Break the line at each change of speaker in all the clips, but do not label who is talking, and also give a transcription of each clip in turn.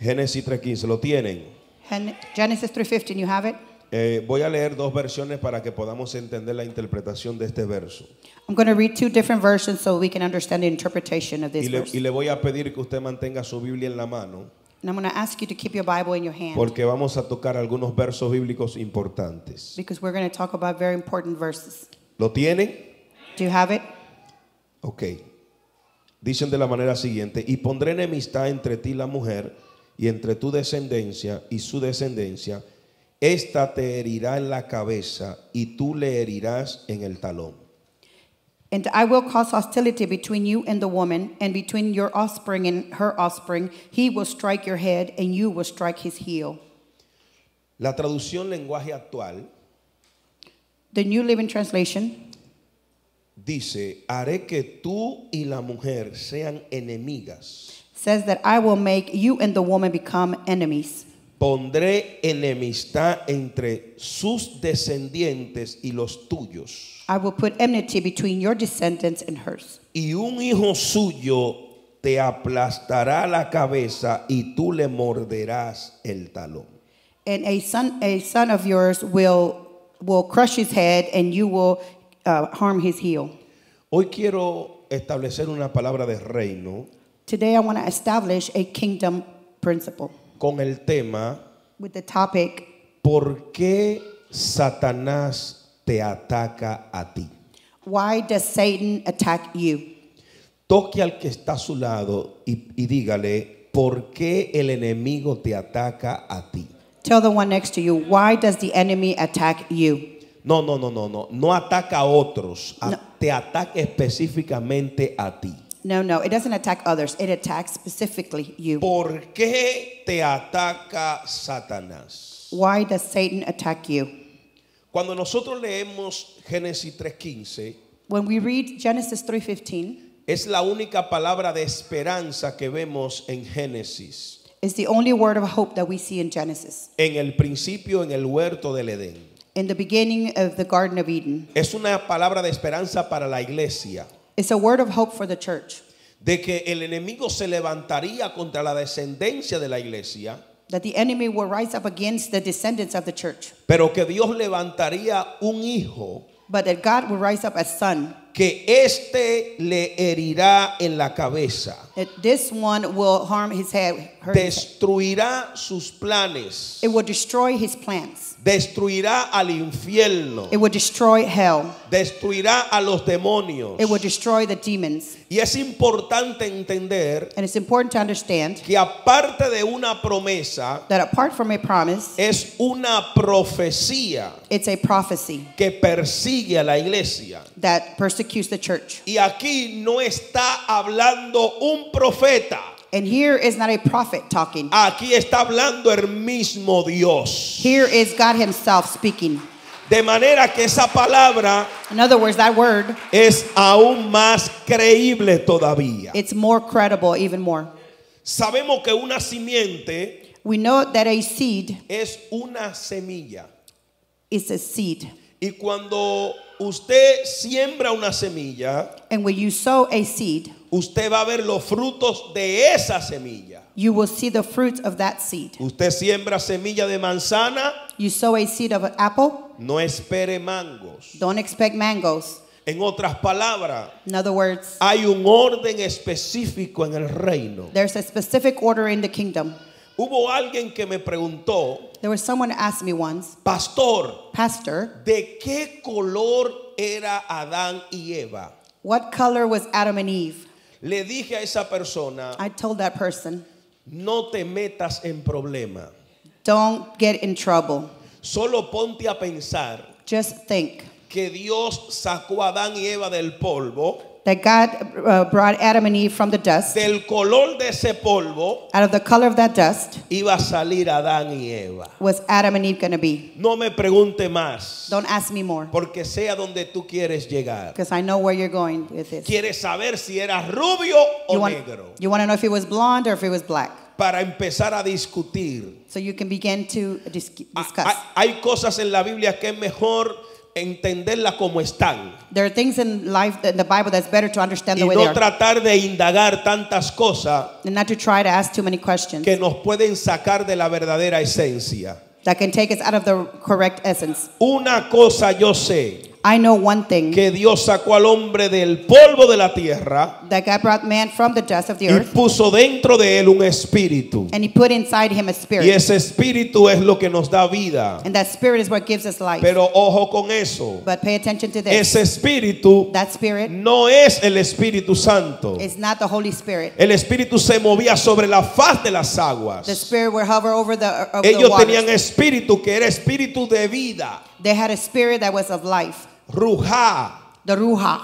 Génesis 3.15, ¿lo tienen?
Gen- Genesis 3:15, you have it?
Eh, voy a leer dos versiones para que podamos entender la interpretación de este verso.
I'm going to read two different versions so we can understand the interpretation of
Y
this
le,
verse.
y le voy a pedir que usted mantenga su Biblia en la mano,
And I'm going to ask you to keep your Bible in your hand
porque vamos a tocar algunos versos bíblicos importantes.
because we're going to talk about very important verses.
¿Lo tienen?
Do you have it?
Ok. Dicen de la manera siguiente, y pondré enemistad entre ti y la mujer, y entre tu descendencia y su descendencia, esta te herirá en la cabeza, y tú le herirás en el talón.
And I will cause hostility between you and the woman, and between your offspring and her offspring. He will strike your head, and you will strike his heel.
La traducción lenguaje actual
The New Living Translation
dice, haré que tú y la mujer sean enemigas.
Says that I will make you and the woman become enemies.
Pondré enemistad entre sus descendientes y los tuyos.
I will put enmity between your descendants and hers.
Y un hijo suyo te aplastará la cabeza y tú le morderás el talón.
And a son, a son of yours will, will crush his head, and you will uh, harm his heel.
Hoy quiero establecer una palabra de reino
Today, I want to establish a kingdom principle
con el tema
with the topic
¿Por qué Satanás te ataca a ti?
Why does Satan attack you?
Toque al que está a su lado y, y dígale, ¿por qué el enemigo te ataca a ti?
Tell the one next to you, why does the enemy attack you?
No, no, no, no, no. No ataca a otros. a-
No.
Te ataca específicamente a ti.
No, no, it doesn't attack others. It attacks specifically you.
¿Por qué te ataca Satanás?
Why does Satan attack you?
Cuando nosotros leemos Génesis 3.15,
When we read Genesis 3:15,
es la única palabra de esperanza que vemos en Génesis.
it's the only word of hope that we see in Genesis.
En el principio, en el huerto del Edén.
In the beginning of the Garden of Eden,
Es una palabra de esperanza para la iglesia.
It's a word of hope for the church
De que el enemigo se levantaría contra la descendencia de la iglesia.
that the enemy will rise up against the descendants of the church,
Pero que Dios levantaría un hijo
but that God will rise up a son.
que éste le herirá en la cabeza.
That this one will harm his head. hurt his head.
Sus planes.
It will destroy his plans.
Destruirá al infierno.
It will destroy hell.
Destruirá a los demonios.
It will destroy the demons.
Y es importante entender
And it's important to understand
que aparte de una promesa,
that apart from a promise,
es una profecía
it's a prophecy
que persigue a la iglesia.
that persecutes the church.
Y aquí no está hablando un profeta.
And here is not a prophet talking.
Aquí está hablando el mismo Dios.
Here is God Himself speaking.
De manera que esa palabra
In other words, that word,
es aún más creíble todavía.
it's more credible, even more.
Sabemos que una simiente
We know that a seed
es una semilla.
is a seed.
Y cuando usted siembra una semilla,
And when you sow a seed,
usted va a ver los frutos de esa semilla.
you will see the fruits of that seed.
Usted siembra semilla de manzana,
You sow a seed of an apple,
no espere mangos.
don't expect mangoes.
En otras palabras,
In other words,
hay un orden específico en el reino.
there's a specific order in the kingdom.
Hubo alguien que me preguntó,
There was someone who asked me once,
pastor,
Pastor,
¿de qué color era Adán y Eva?
what color was Adam and Eve?
Le dije a esa persona,
I told that person,
no te metas en problema.
don't get in trouble.
Solo ponte a pensar
Just think
que Dios sacó a Adán y Eva del polvo,
that God uh, brought Adam and Eve from the dust.
del color de ese polvo
Out of the color of that dust
iba a salir Adán y Eva.
was Adam and Eve going to be.
No me pregunte más,
Don't ask me more
porque sé a donde tú quieres llegar.
because I know where you're going with this.
¿Quieres saber si era rubio o
You want,
negro?
you want to know if it was blonde or if it was black.
Para empezar a discutir.
So you can begin to
Ah,
discuss.
ah, Hay cosas en la Biblia que es mejor entenderla como están
There are things in life in the Bible that's better to understand
y
the way they
no
are
tratar de indagar tantas cosas
and not to try to ask too many questions
que nos pueden sacar de la verdadera esencia.
that can take us out of the correct essence.
Una cosa yo sé,
I know one thing
que Dios sacó al hombre del polvo de la tierra
that God brought man from the dust of the
y
earth
puso dentro de él un espíritu.
and he put inside him a
Y
spirit.
ese espíritu es lo que nos da vida.
And that spirit is what gives us life.
Pero ojo con eso.
But pay attention to this.
Ese espíritu
That spirit
no es el Espíritu Santo.
is not the Holy Spirit.
El espíritu se movía sobre la faz de las aguas.
The spirit will hover over the, over the
Ellos tenían
waters.
espíritu que era espíritu de vida,
They had a spirit that was of life,
rujá.
the Ruha.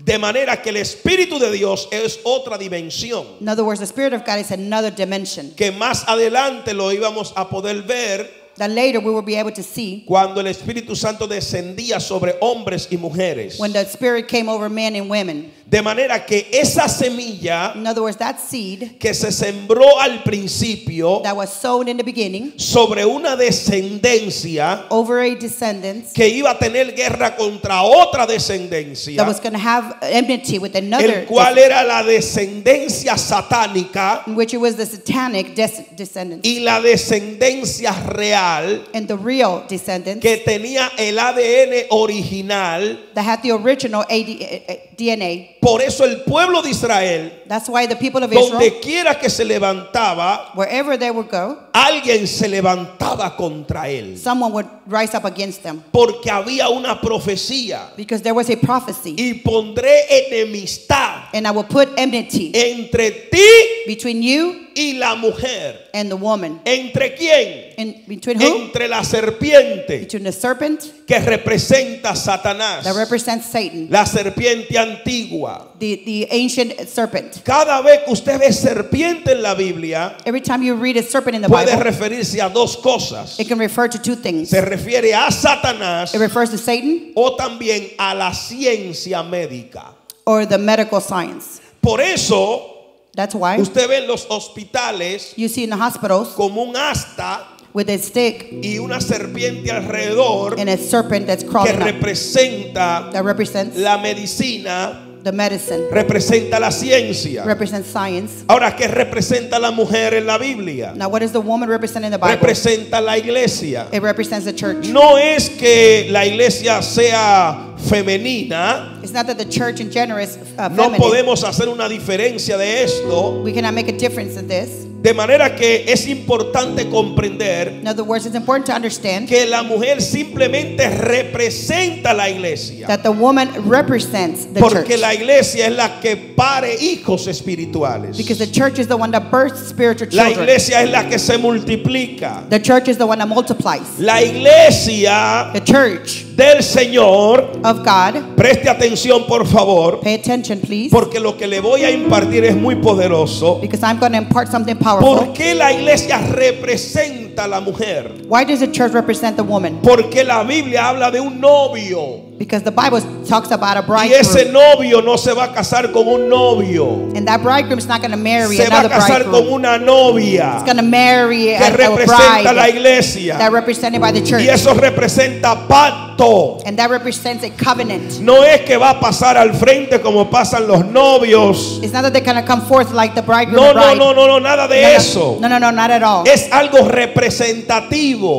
De manera que el espíritu de Dios es otra dimensión.
In other words, the spirit of God is another dimension
Que más adelante lo íbamos a poder ver
that later we will be able to see
cuando el Espíritu Santo descendía sobre hombres y mujeres.
when the spirit came over men and women.
De manera que esa semilla
In other words, that seed
que se sembró al principio
that was sown in the beginning
sobre una descendencia
over a descendant
que iba a tener guerra contra otra descendencia,
that was going to have enmity with another,
el cual era la descendencia satánica
in which it was the satanic des- descendant
y la descendencia real
and the real descendant
que tenía el ADN original.
that had the original AD, DNA.
Por eso el pueblo de Israel,
That's why the people of Israel,
donde quiera que se levantaba,
wherever they would go,
alguien se levantaba contra él.
someone would rise up against them
Porque había una profecía.
because there was a prophecy.
Y pondré enemistad
And I will put enmity
entre ti
between you
y la mujer.
and the woman.
¿Entre quién?
And between who?
Entre la serpiente
Between the serpent
que representa a Satanás.
that represents Satan,
La serpiente antigua.
the, the ancient serpent.
Cada vez que usted ve serpiente en la Biblia,
Every time you read a serpent in the
puede
Bible,
referirse a dos cosas.
it can refer to two things.
Se refiere a Satanás
It refers to Satan
o también a la ciencia médica.
or the medical science.
Por eso,
That's why
usted ve en los hospitales
you see in the hospitals
como un asta
with a stick
y una serpiente alrededor
and a serpent that's
que
crawling up
representa
that represents
la medicina,
the medicine,
representa la ciencia.
represents science.
Ahora, ¿qué representa la mujer en la Biblia?
Now, what does the woman represent in the Bible?
Representa la iglesia.
It represents the church.
No es que la iglesia sea femenina,
It's not that the church in general is uh,
no podemos hacer una diferencia de esto,
We cannot make a difference in this.
de manera que es importante comprender
In other words, it's important to understand
que la mujer simplemente representa la iglesia.
that the woman represents the
Porque
church.
la iglesia es la que pare hijos espirituales.
Because the church is the one that births spiritual
La
children.
iglesia es la que se multiplica.
The church is the one that multiplies.
La iglesia
The church
del Señor,
of God,
preste atención por favor,
pay attention please,
porque lo que le voy a impartir es muy poderoso.
because I'm going to impart something
¿Por
powerful.
qué la iglesia representa a la mujer?
Why does the church represent the woman?
Porque la Biblia habla de un novio.
Because the Bible talks about a
Y ese
bridegroom.
novio no se va a casar con un novio.
And that bridegroom is not going to marry
Se va a
another
casar con
bridegroom.
una novia
He's going to marry
que
a,
representa a la
bride
iglesia.
that represented by the church.
Y eso representa pacto.
And that represents a covenant.
No es que va a pasar al frente como pasan los novios.
It's not that they're going to come forth like the bridegroom
No,
and
no,
bride.
no, no, no, nada de
No, no,
eso.
No, no, no, not at all.
Es algo representativo.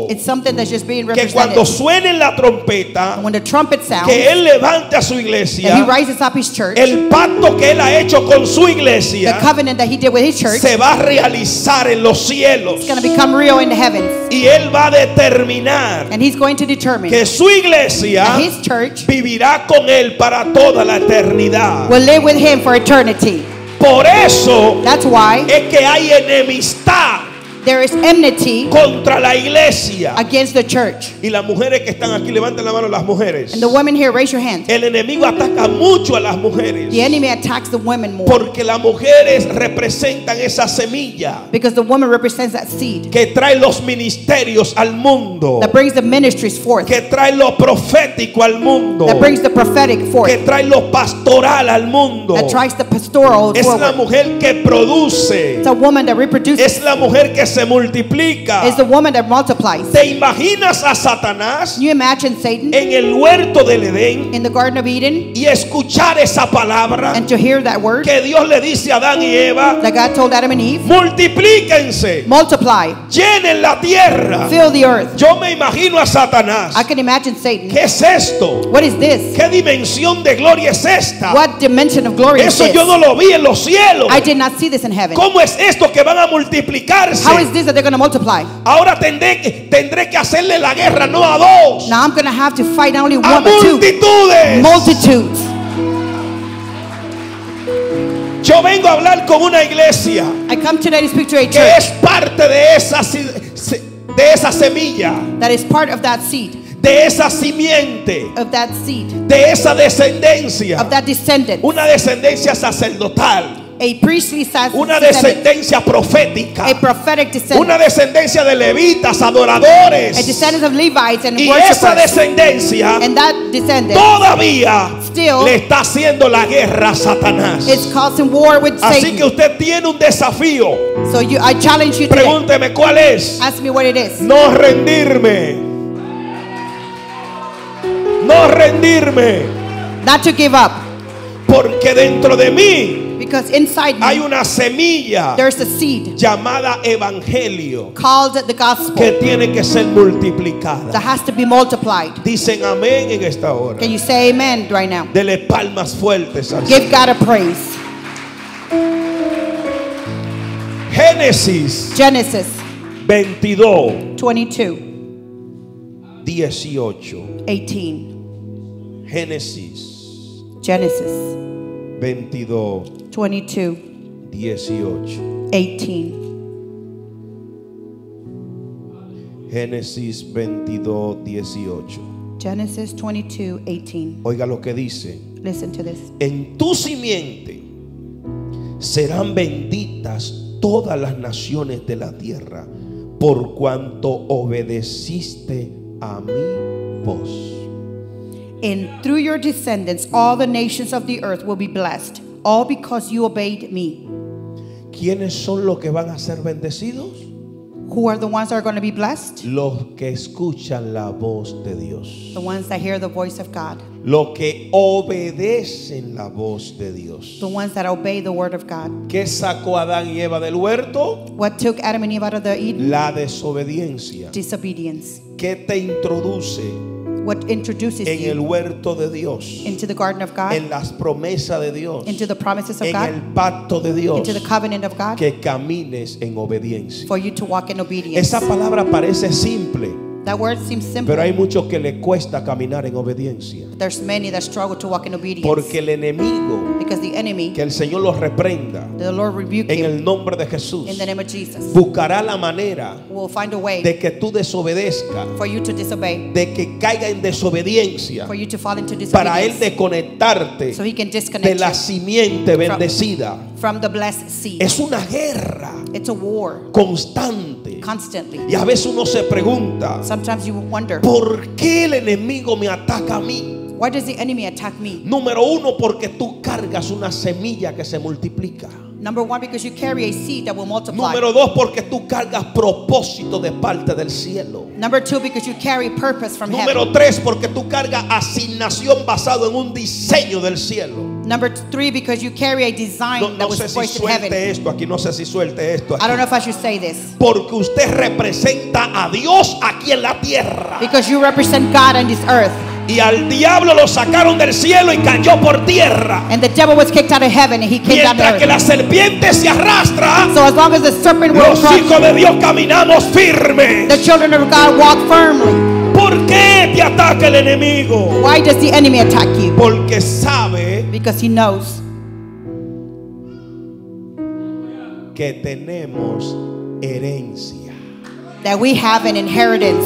It's something that's just being
Que cuando suene la trompeta,
when the trumpet sounds,
que él levante a su
and he
iglesia,
rises up his church,
el pacto que él ha hecho con su
the
iglesia
covenant that he did with his church,
se va a realizar en los cielos.
is going to become real in the heavens.
Y él va a determinar
And he's going to determine
que su iglesia
that his church
vivirá con él para toda la eternidad.
will live with him for eternity.
Por eso
That's why
es que hay enemistad
there is enmity
contra la iglesia.
against the church.
Y las mujeres que están aquí, levanten la mano las mujeres.
And the women here, raise your hand.
El enemigo ataca mucho a las mujeres.
The enemy attacks the women more
Porque las mujeres representan esa semilla
because the woman represents that seed
que trae los ministerios al mundo.
that brings the ministries forth,
Que trae lo profético al mundo.
that brings the prophetic
Que
forth,
trae lo pastoral al mundo.
that tries the pastoral
Es la
forward.
mujer que produce.
It's a woman that reproduces.
Es la mujer que se se multiplica.
is the woman that multiplies.
¿Te imaginas a Satanás
you imagine Satan
en el huerto del Edén
in the Garden of Eden
y escuchar esa palabra
and to hear that word
que Dios le dice a Adán y Eva?
that God told Adam and Eve?
Multiplíquense,
Multiply,
llenen la tierra.
fill the earth.
Yo me imagino a Satanás.
I can imagine Satan.
¿Qué es esto?
What is this?
¿Qué dimensión de gloria es esta?
What dimension of glory is
Eso
this?
yo no lo vi en los cielos.
I did not see this in heaven.
¿Cómo es esto que van a multiplicarse?
How is this that they're going to multiply?
Ahora tendré, tendré que hacerle la guerra no a dos,
Now I'm going to have to fight not only
a
one but two.
multitudes.
Multitudes.
Yo vengo a hablar con una iglesia
I come today to speak to a
que
church
es parte de esa, de esa semilla,
that is part of that seed,
de esa simiente,
of that seed,
de esa descendencia,
of that descendant,
una descendencia sacerdotal, una
descendant,
descendencia profética,
a prophetic descendant,
una descendencia de levitas,
a
adoradores.
descendant of Levites and
Y esa descendencia
And that descendant
todavía
Still-
le está haciendo la guerra a Satanás.
is causing war with
Así que
Satan.
usted tiene un desafío.
So you, I challenge you today.
Pregúnteme cuál es.
Ask me what it is.
No rendirme. No rendirme.
Not to give up.
Porque dentro de mí
Because inside
hay
me,
una semilla
there's a seed
llamada evangelio
called the gospel
que tiene que ser multiplicada.
that has to be multiplied.
Dicen amén en esta hora.
Can you say amen right now?
Dele palmas fuertes al
Give. God a praise.
Génesis
Genesis
22,
22,
18.
18.
Génesis
Genesis
22,
22,
18.
18.
Génesis 22, 18.
Genesis 22, 18.
Oiga lo que dice.
Listen to this.
En tu simiente serán benditas todas las naciones de la tierra, por cuanto obedeciste a mi voz.
And through your descendants, all the nations of the earth will be blessed, all because you obeyed me.
¿Quiénes son los que van a ser bendecidos?
Who are the ones that are going to be blessed?
Los que escuchan la voz de Dios.
The ones that hear the voice of God,
Los que obedecen la voz de Dios.
the ones that obey the word of God.
¿Qué sacó Adán y Eva del huerto?
What took Adam and Eve out of the Eden?
La desobediencia.
Disobedience.
¿Qué te introduce
What introduces
en el
you
huerto de Dios?
into the garden of God,
En las promesas de Dios.
into the promises of
En
God,
el pacto de Dios.
into the covenant of God,
Que camines en obediencia.
for you to walk in obedience.
Esa palabra parece simple,
That word seems simple.
pero hay muchos que le cuesta caminar en obediencia.
There's many that struggle to walk in obedience
Porque el enemigo,
because the enemy,
que el Señor los reprenda
the Lord rebuke
en
him
el nombre de Jesús,
in the name of Jesus.
buscará la manera
Will find a way
de que tú desobedezcas,
for you to disobey,
de que caiga en desobediencia,
for you to fall into
para Él
disobedience,
desconectarte
so he can
de
disconnect
la
you
simiente bendecida.
from the blessed seed.
Es una guerra
It's a war
constante.
Constantly.
Y a veces uno se pregunta,
Sometimes you wonder,
¿por qué el enemigo me ataca a mí?
why does the enemy attack me?
Número uno, porque tú cargas una semilla que se multiplica.
Number one, because you carry a seed that will multiply.
Número dos, porque tú cargas propósito de parte del cielo.
Number two, because you carry purpose from heaven.
Número tres, porque tú cargas asignación basado en un diseño del cielo.
Number three, because you carry a design
No,
that
no
was
sé si
voiced in heaven.
esto aquí, no sé si suelte esto
I don't know
aquí.
if I should say this.
Porque usted representa a Dios aquí en la tierra.
Because you represent God on this earth.
Y al diablo lo sacaron del cielo y cayó por tierra.
And the devil was kicked out of heaven and he came down to
Mientras que
earth.
la serpiente se arrastra,
So as long as the serpent will
los hijos de Dios caminamos firmes.
the children of God walk firmly.
¿Por qué te ataca el enemigo?
Why does the enemy attack you?
Porque sabe
Because he knows
que tenemos herencia.
that we have an inheritance.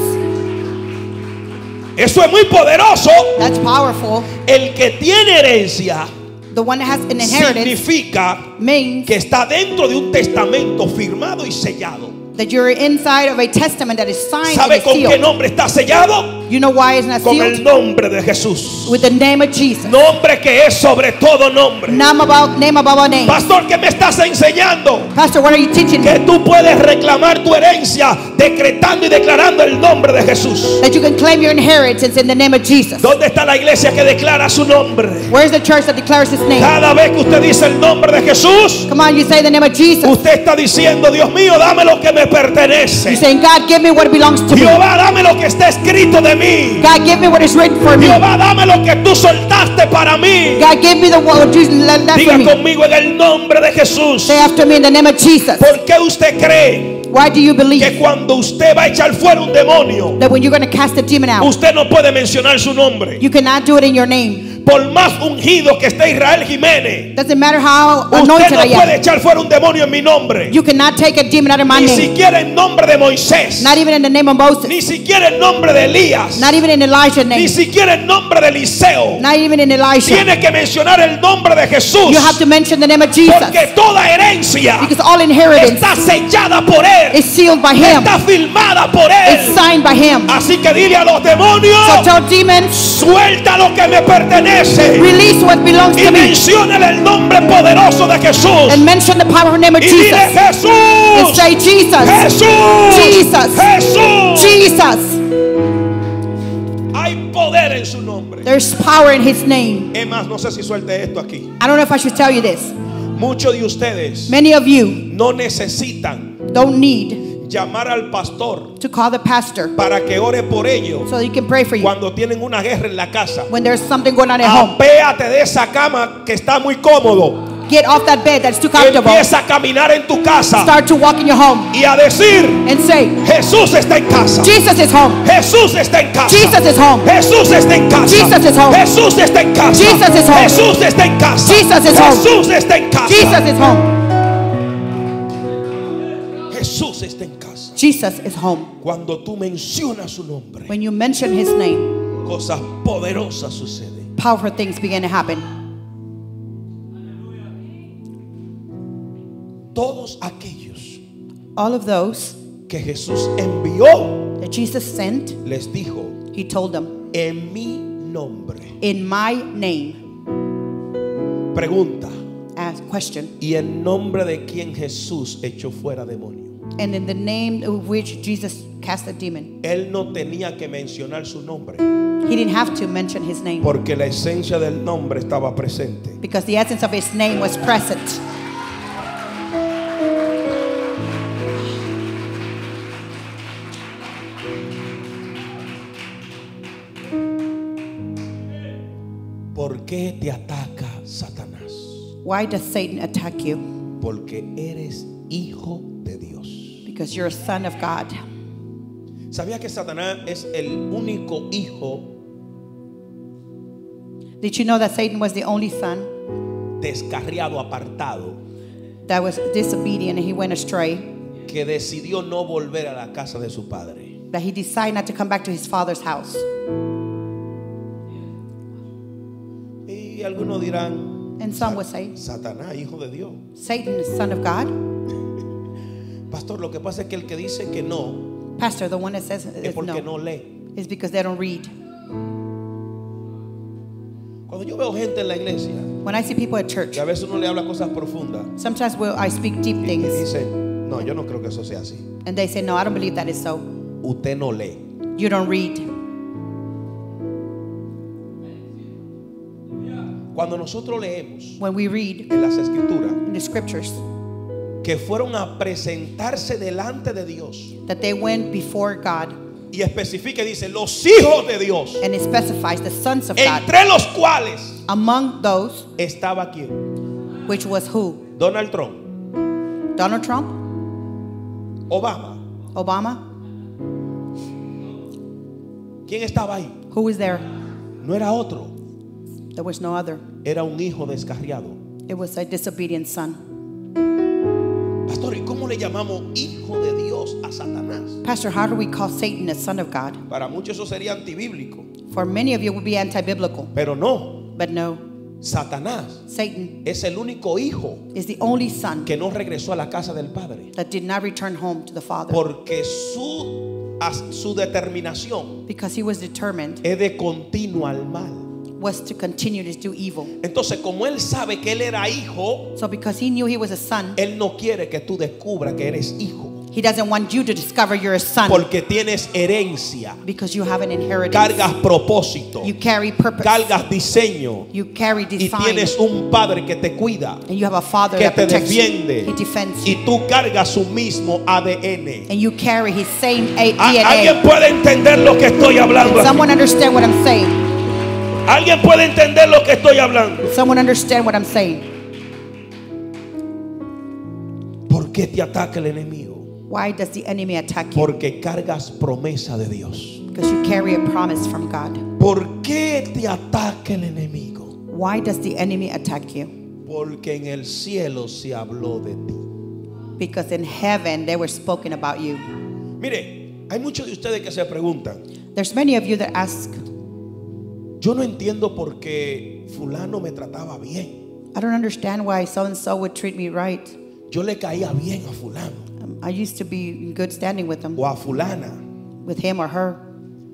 Eso es muy poderoso.
That's powerful.
El que tiene herencia
The one that has an inheritance
significa
means
que está dentro de un testamento firmado y sellado.
That you're inside of a testament that is signed
¿Sabe con qué nombre está sellado?
You know why it's not
Con el nombre de Jesús.
With the name of Jesus.
Nombre que es sobre todo nombre.
Name above, name above our name.
Pastor, ¿qué me estás enseñando?
Pastor, what are you teaching me?
Que tú puedes reclamar tu herencia decretando y declarando el nombre de Jesús.
That you can claim your inheritance in the name of Jesus.
¿Dónde está la iglesia que declara su nombre?
Where's the church that declares his name?
Cada vez que usted dice el nombre de Jesús,
Come on, you say the name of Jesus.
usted está diciendo, Dios mío, dame lo que me
You're
pertenece.
saying, God, give me what belongs to me.
Jehová, dame lo que está escrito de mí.
God, give me what is written for me.
Jehová, dame lo que tú soltaste para mí.
God, give me the what you left for
Diga
me.
conmigo en el nombre de Jesús.
Say after me in the name of Jesus.
¿Por qué usted cree
Why do you
que
believe
cuando usted va a echar fuera un demonio,
that when you're going to cast a demon out,
usted no puede mencionar su nombre?
you cannot do it in your name?
Por más ungido que esté Israel Jiménez,
Doesn't matter how
usted
anointed
no
I
puede
am.
echar fuera un demonio en mi nombre.
You cannot take a demon out of my
Ni
name.
siquiera en nombre de Moisés.
Not even in the name of Moses.
Ni siquiera en nombre de Elías.
Not even in Elijah's
Ni
name.
siquiera en nombre de Eliseo.
Not even in Elisha.
Tiene que mencionar el nombre de Jesús.
You have to mention the name of Jesus.
Porque toda herencia
Because all inheritance
está sellada por Él.
is sealed by Him.
Está filmada por
It's
Él.
signed by Him.
Así que dile a los demonios,
So tell demons,
suelta lo que me pertenece.
Release what belongs
Y
to me.
menciona el nombre poderoso de Jesús.
And mention the powerful name of
Y dile
Jesus. And
Jesús.
say, Jesus,
Jesús.
Jesus.
Jesús.
Jesus.
Hay poder en su nombre.
There's power in His name.
Es más, no sé si suelte esto aquí.
I don't know if I should tell you this.
Muchos de ustedes
Many of you
no necesitan
don't need
llamar al pastor
to call the pastor
para que ore por ellos
so he can pray for you
cuando tienen una guerra en la casa.
when there's something going on at home.
Apéate de esa cama que está muy cómodo.
Get off that bed that's too comfortable.
Empieza a caminar en tu casa
Start to walk in your home
y a decir,
and say,
Jesús está en casa.
Jesus is home.
Jesús está en casa.
Jesus is home.
Jesús está en casa.
Jesus is home.
Jesús está en casa.
Jesus is home.
Jesús está en casa.
Jesus is home.
Jesús está en casa.
Jesus is home.
Jesús está en casa.
Jesus is home.
Cuando tú mencionas su nombre,
When you mention his name,
cosas poderosas suceden.
powerful things begin to happen.
Todos aquellos
All of those
que Jesús envió,
that Jesus sent,
les dijo,
he told them,
en mi nombre.
in my name.
Pregunta,
Ask question.
¿y en nombre de quién Jesús echó fuera demonio?
And in the name of which Jesus cast a demon.
Él no tenía que mencionar su nombre,
He didn't have to mention his name
porque la esencia del nombre estaba presente.
because the essence of his name was present.
¿Por qué te ataca Satanás?
Why does Satan attack you?
Porque eres hijo de.
Because you're a son of God.
¿Sabía que Satanás es el único hijo
Did you know that Satan was the only son
descarriado, apartado,
that was disobedient and he went astray?
que decidió no volver a la casa de su padre?
That he decided not to come back to his father's house.
Y algunos dirán,
And some would say,
Satanás, hijo de Dios.
Satan is son of God.
Pastor, lo que pasa es que el que dice que no
Pastor, the one that says
es porque
no,
no lee.
is because they don't read.
Cuando yo veo gente en la iglesia,
When I see people at church,
que a veces uno le habla cosas profundas
sometimes will I speak deep
y
things,
dicen, no, yo no creo que eso sea así.
and they say, No, I don't believe that is so.
Usted no lee.
You don't read.
Cuando nosotros leemos
When we read
en las escrituras
in the scriptures
que fueron a presentarse delante de Dios
that they went before God,
y especifica dice los hijos de Dios,
and it specifies the sons of God,
entre los cuales
among those,
estaba quién?
which was who?
Donald Trump,
Donald Trump?
Obama.
Obama?
¿Quién estaba ahí?
Who was there?
No era otro,
There was no other.
era un hijo descarriado.
It was a disobedient son.
Pastor, ¿y cómo le llamamos hijo de Dios a Satanás?
Pastor, how do we call Satan a son of God?
Para muchos eso sería antibíblico,
For many of you, it would be anti biblical.
pero no.
But no,
Satanás
Satan
es el único hijo
is the only son
que no regresó a la casa del padre.
that did not return home to the Father
Porque su su determinación
because he was determined,
es de continuo al mal.
Was to continue to do evil.
Entonces, como él sabe que él era hijo,
So because he knew he was a son,
él no quiere que tú descubras que eres hijo,
he doesn't want you to discover you're a son
porque tienes herencia,
because you have an inheritance.
cargas propósito,
You carry purpose.
cargas diseño
You carry
y
design.
tienes un padre que te cuida,
And you have a father
que
that
te
protects you.
defiende
He defends you.
y tú cargas su mismo ADN.
And you carry his same A-
¿A- ¿Alguien
DNA.
puede entender lo que estoy hablando?
Someone understand what I'm saying?
¿Alguien puede entender lo que estoy hablando?
Someone understand what I'm saying?
¿Por qué te ataca el enemigo?
Why does the enemy attack you?
Porque cargas promesa de Dios.
Because you carry a promise from God.
¿Por qué te ataca el enemigo?
Why does the enemy attack you?
Porque en el cielo se habló de ti.
Because in heaven they were spoken about you.
Mire, hay muchos de ustedes que se preguntan,
There's many of you that ask,
yo no entiendo por qué fulano me trataba bien.
I don't understand why so and so would treat me right.
Yo le caía bien a fulano
Um, I used to be in good standing with them,
o a fulana,
with him or her,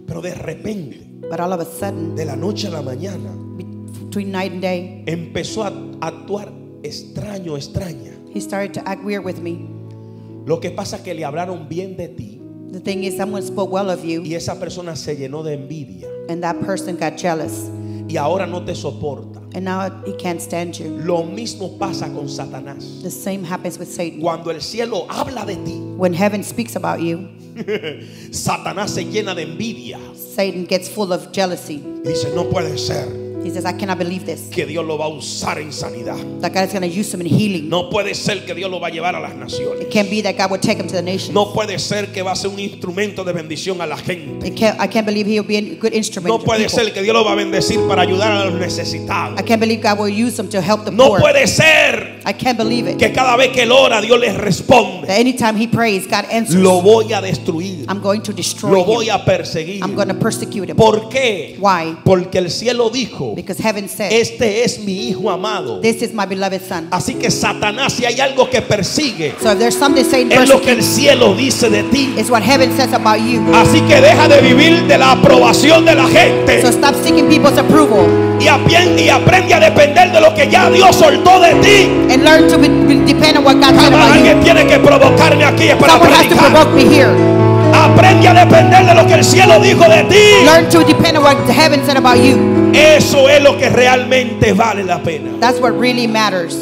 pero de repente,
but all of a sudden,
de la noche a la mañana,
be- between night and day,
empezó a actuar extraño, extraña.
he started to act weird with me.
Lo que pasa es que le hablaron bien de ti
The thing is, someone spoke well of you,
y esa persona se llenó de envidia
and that person got jealous,
y ahora no te soporta.
and now he can't stand you.
Lo mismo pasa con Satanás.
The same happens with Satan.
Cuando el cielo habla de ti,
When heaven speaks about you,
Satanás se llena de envidia
Satan gets full of jealousy.
y dice, no puede ser
He says, I cannot believe this.
que Dios lo va a usar en sanidad.
That God is going to use him in healing.
No puede ser que Dios lo va a llevar a las naciones.
It can't be that God would take him to the nations.
No puede ser que va a ser un instrumento de bendición a la gente.
It can't, I can't believe he'll be a good instrument.
No puede ser que Dios lo va a bendecir para ayudar a los necesitados.
I can't believe God will use him to help the
No
poor.
puede ser
I can't believe it.
que cada vez que él ora Dios le responde.
That anytime he prays, God answers.
Lo voy a destruir.
I'm going to destroy
Lo voy
him.
a perseguir.
I'm going to persecute him.
¿Por qué?
Why?
Porque el cielo dijo,
Because heaven said,
este es mi hijo amado.
This is my beloved son.
Así que Satanás, si hay algo que persigue,
So if there's something Satan
es lo que el cielo dice de ti.
it's what heaven says about you.
Así que deja de vivir de la aprobación de la gente
So stop seeking people's approval
y, apien- y aprende a depender de lo que ya Dios soltó de ti.
and learn to be, depend on what God said
Jamás
about
alguien
you.
tiene que provocarme aquí es para
Someone has to provoke me here.
Aprende a depender de lo que el cielo dijo de ti.
Learn to depend on what heaven said about you.
Eso es lo que realmente vale la pena.
That's what really matters.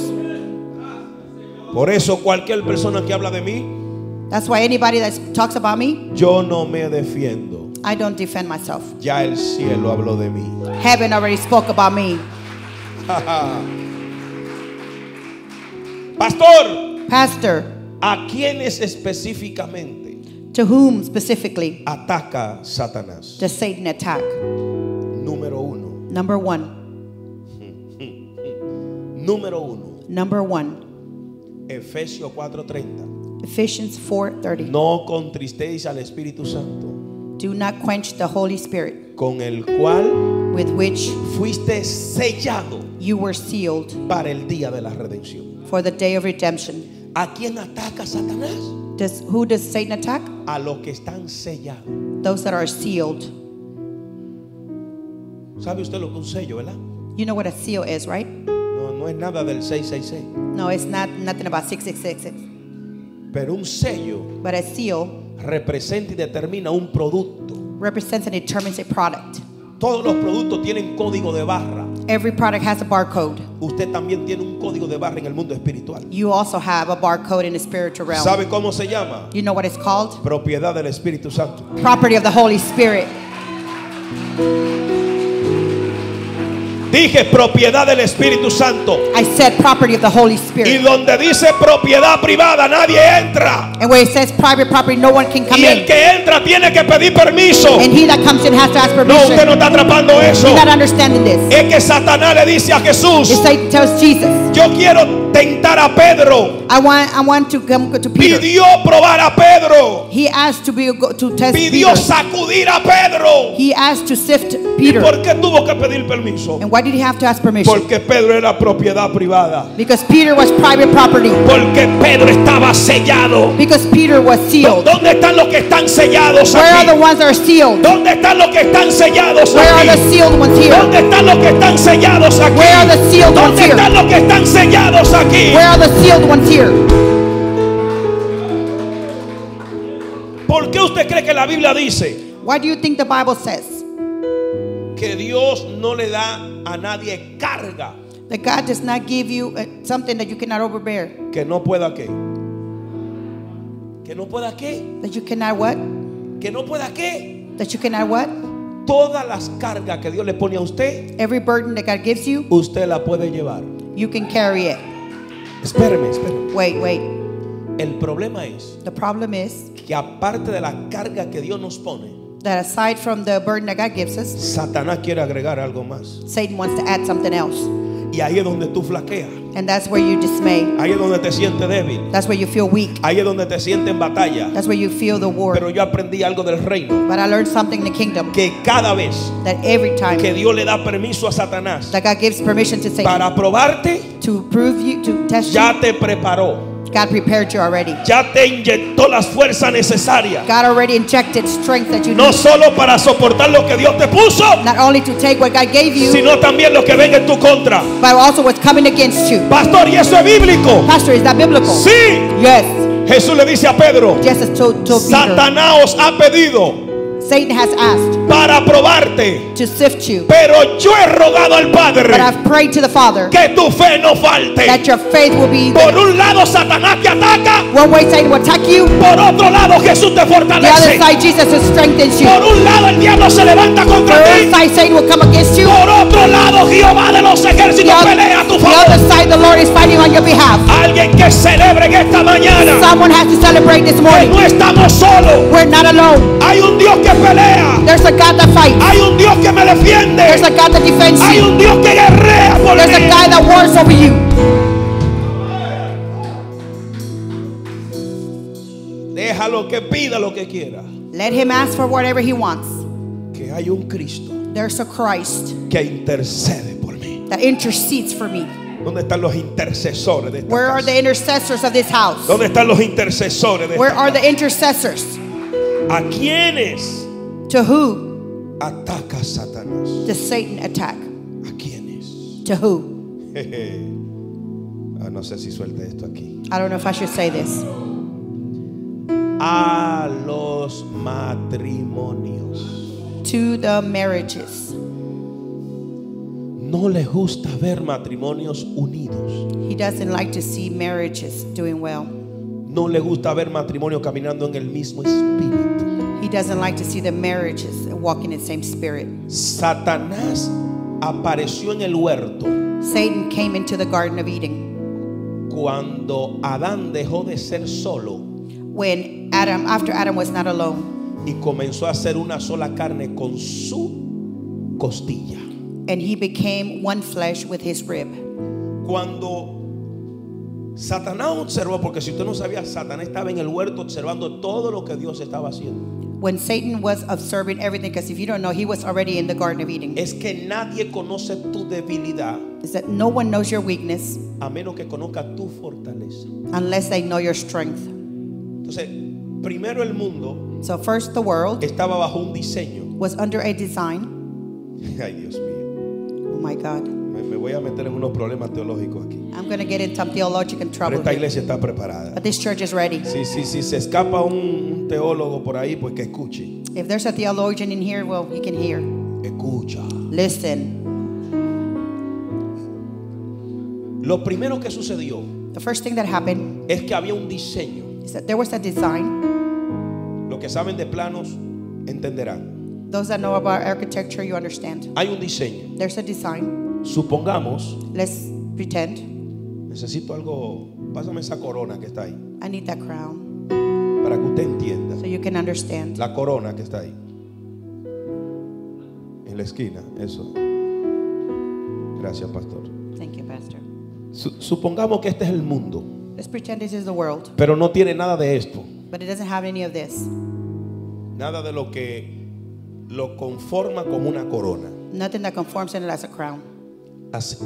Por eso cualquier persona que habla de mí,
That's why anybody that talks about me,
yo no me defiendo.
I don't defend myself.
Ya el cielo habló de mí.
Heaven already spoke about me.
Pastor,
Pastor,
¿a quiénes específicamente
to whom specifically
ataca Satanás?
does Satan attack?
Número uno.
Number one.
Número uno.
Number one.
Efesios 4:30.
Ephesians 4:30.
No contristéis al Espíritu Santo,
Do not quench the Holy Spirit,
con el cual
with which
fuiste sellado
you were sealed
para el día de la redención.
for the day of redemption.
¿A quién ataca Satanás?
Does who does Satan attack?
A los que están sellados.
Those that are sealed.
¿Sabe usted lo que un sello, verdad?
You know what a seal is, right?
No, no es nada del 666.
No, it's not nothing about 6666.
Pero un sello
But a seal
representa y determina un producto.
represents and determines a product.
Todos los productos tienen código de barra.
Every product has a barcode.
Usted también tiene un código de barra en el mundo espiritual.
You also have a barcode in the spiritual realm.
¿Sabe cómo se llama?
You know what it's called?
Propiedad del Espíritu Santo.
Property of the Holy Spirit.
Dije propiedad del Espíritu Santo.
I said property of the Holy
Y
Spirit.
donde dice propiedad privada, nadie entra.
And where it says private property, no one can come
Y el
in.
que entra tiene que pedir permiso.
And he that comes in has to ask
No, usted
permission.
no está atrapando eso.
You're not understanding this.
Es que Satanás le dice a Jesús,
Satan tells Jesus,
yo quiero tentar a Pedro.
I want, I want to come to Peter.
Pidió probar a Pedro.
He asked to be to test
Pidió
Peter.
sacudir a Pedro.
He asked to sift
¿Y
Peter.
por qué tuvo que pedir permiso?
And why did he have to ask permission?
Porque Pedro era propiedad privada.
Because Peter was private property.
Porque Pedro estaba sellado.
Because Peter was sealed.
¿Dónde están los que están sellados
Where are the
aquí?
ones that are sealed?
¿Dónde están los que están sellados
Where are the
aquí?
sealed ones here?
¿Dónde están los que están sellados aquí?
Where are the sealed ones
¿Dónde
here?
están los que están sellados aquí?
Where are the sealed ones here?
¿Por qué usted cree que la Biblia dice
Why do you think the Bible says
que Dios no le da a nadie carga
that God does not give you uh, something that you cannot overbear?
que no pueda qué? ¿Que no pueda qué?
That you cannot what?
¿Que no pueda qué?
That you cannot what?
Todas las cargas que Dios le pone a usted,
Every burden that God gives you,
usted la puede llevar.
you can carry it.
Espéreme, espéreme.
Wait, wait.
El problema es
The problem is
que aparte de la carga que Dios nos pone,
that aside from the burden that God gives us,
Satanás quiere agregar algo más.
Satan wants to add something else.
Y ahí es donde tú flaqueas.
And that's where you dismay.
Ahí es donde te sientes débil.
That's where you feel weak.
Ahí es donde te sientes en batalla.
That's where you feel the war.
Pero yo aprendí algo del reino.
But I learned something in the kingdom
Que cada vez
that every time
que Dios le da permiso a Satanás
that God gives permission to Satan
para probarte,
to prove you, to test you,
ya te preparó.
God prepared you already.
Ya te inyectó las fuerzas necesarias.
God already injected strength that you
No
need.
solo para soportar lo que Dios te puso,
Not only to take what God gave you,
sino también lo que venga en tu contra.
but also what's coming against you.
Pastor, y eso es bíblico.
Pastor, is that biblical?
Sí.
Yes.
Jesús le dice a Pedro,
Just as told, told Peter,
Satanás os ha pedido
Satan has asked
para probarte,
to sift you.
pero yo he rogado al Padre
But I've prayed to the Father
que tu fe no falte.
that your faith will be
Por un lado Satanás te ataca,
One way Satan will attack you,
por otro lado Jesús te
the other
fortalece.
side Jesus you.
Por un lado el diablo se levanta
The
contra ti,
side Satan will come against you.
por otro lado Jehová de los
The
ejércitos
other,
pelea a tu
the
favor.
other side the Lord is fighting on your behalf.
Alguien que celebre en esta mañana
Someone has to celebrate this
que
morning.
no estamos solos.
We're not alone.
Hay un Dios que pelea.
There's a God that fights.
Hay un Dios que me defiende.
There's a God that defends
Hay
you.
un Dios que guerrea por
There's a
mí.
guy that wars over you.
Déjalo que pida lo que quiera.
Let him ask for whatever he wants.
Que hay un Cristo
There's a Christ
que intercede por mí.
that intercedes for me.
¿Dónde están los intercesores de esta
Where are the intercessors of this house?
¿Dónde están los intercesores de
Where
esta
are the intercessors?
¿A quiénes
To who
ataca Satanás?
does Satan attack?
¿A quiénes?
To who?
Ah, no sé si suelte esto aquí.
I don't know if I should say this.
A los matrimonios.
To the marriages.
No les gusta ver matrimonios unidos.
He doesn't like to see marriages doing well.
No le gusta ver matrimonios caminando en el mismo espíritu.
He doesn't like to see the marriages walking in the same spirit.
Satanás apareció en el huerto
Satan came into the Garden of Eden
cuando Adán dejó de ser solo
when Adam, after Adam was not alone,
y comenzó a ser una sola carne con su costilla.
and he became one flesh with his rib.
Cuando Satanás observó, porque si usted no sabía, Satanás estaba en el huerto observando todo lo que Dios estaba haciendo.
When Satan was observing everything, because if you don't know, he was already in the Garden of Eden,
Es que nadie conoce tu debilidad
is that no one knows your weakness
a menos que conozca tu fortaleza.
unless they know your strength.
Entonces, primero el mundo
So, first, the world
estaba bajo un diseño.
was under a design.
Ay, Dios mío.
Oh my God.
Me, voy a meter en unos problemas teológicos aquí.
I'm going to get in some theological
Pero
trouble.
esta
here.
iglesia está preparada.
But this church is ready.
Si, si, si se escapa un, un teólogo por ahí, pues que escuche.
If there's a theologian in here, well, you can hear.
Escucha.
Listen.
Lo primero que sucedió
The first thing that happened
es que había un diseño.
is that there was a design.
Los que saben de planos entenderán.
Those that know about architecture, you understand.
Hay un diseño.
There's a design.
Supongamos,
Let's pretend.
necesito algo, pásame esa corona que está ahí,
I need that crown
para que usted entienda.
so you can understand.
La corona que está ahí. En la esquina, eso. Gracias, pastor.
Thank you, Pastor.
Su- supongamos que este es el mundo,
Let's pretend this is the world,
pero no tiene nada de esto,
but it doesn't have any of this.
nada de lo que lo conforma como una corona.
Nothing that conforms in it as a crown.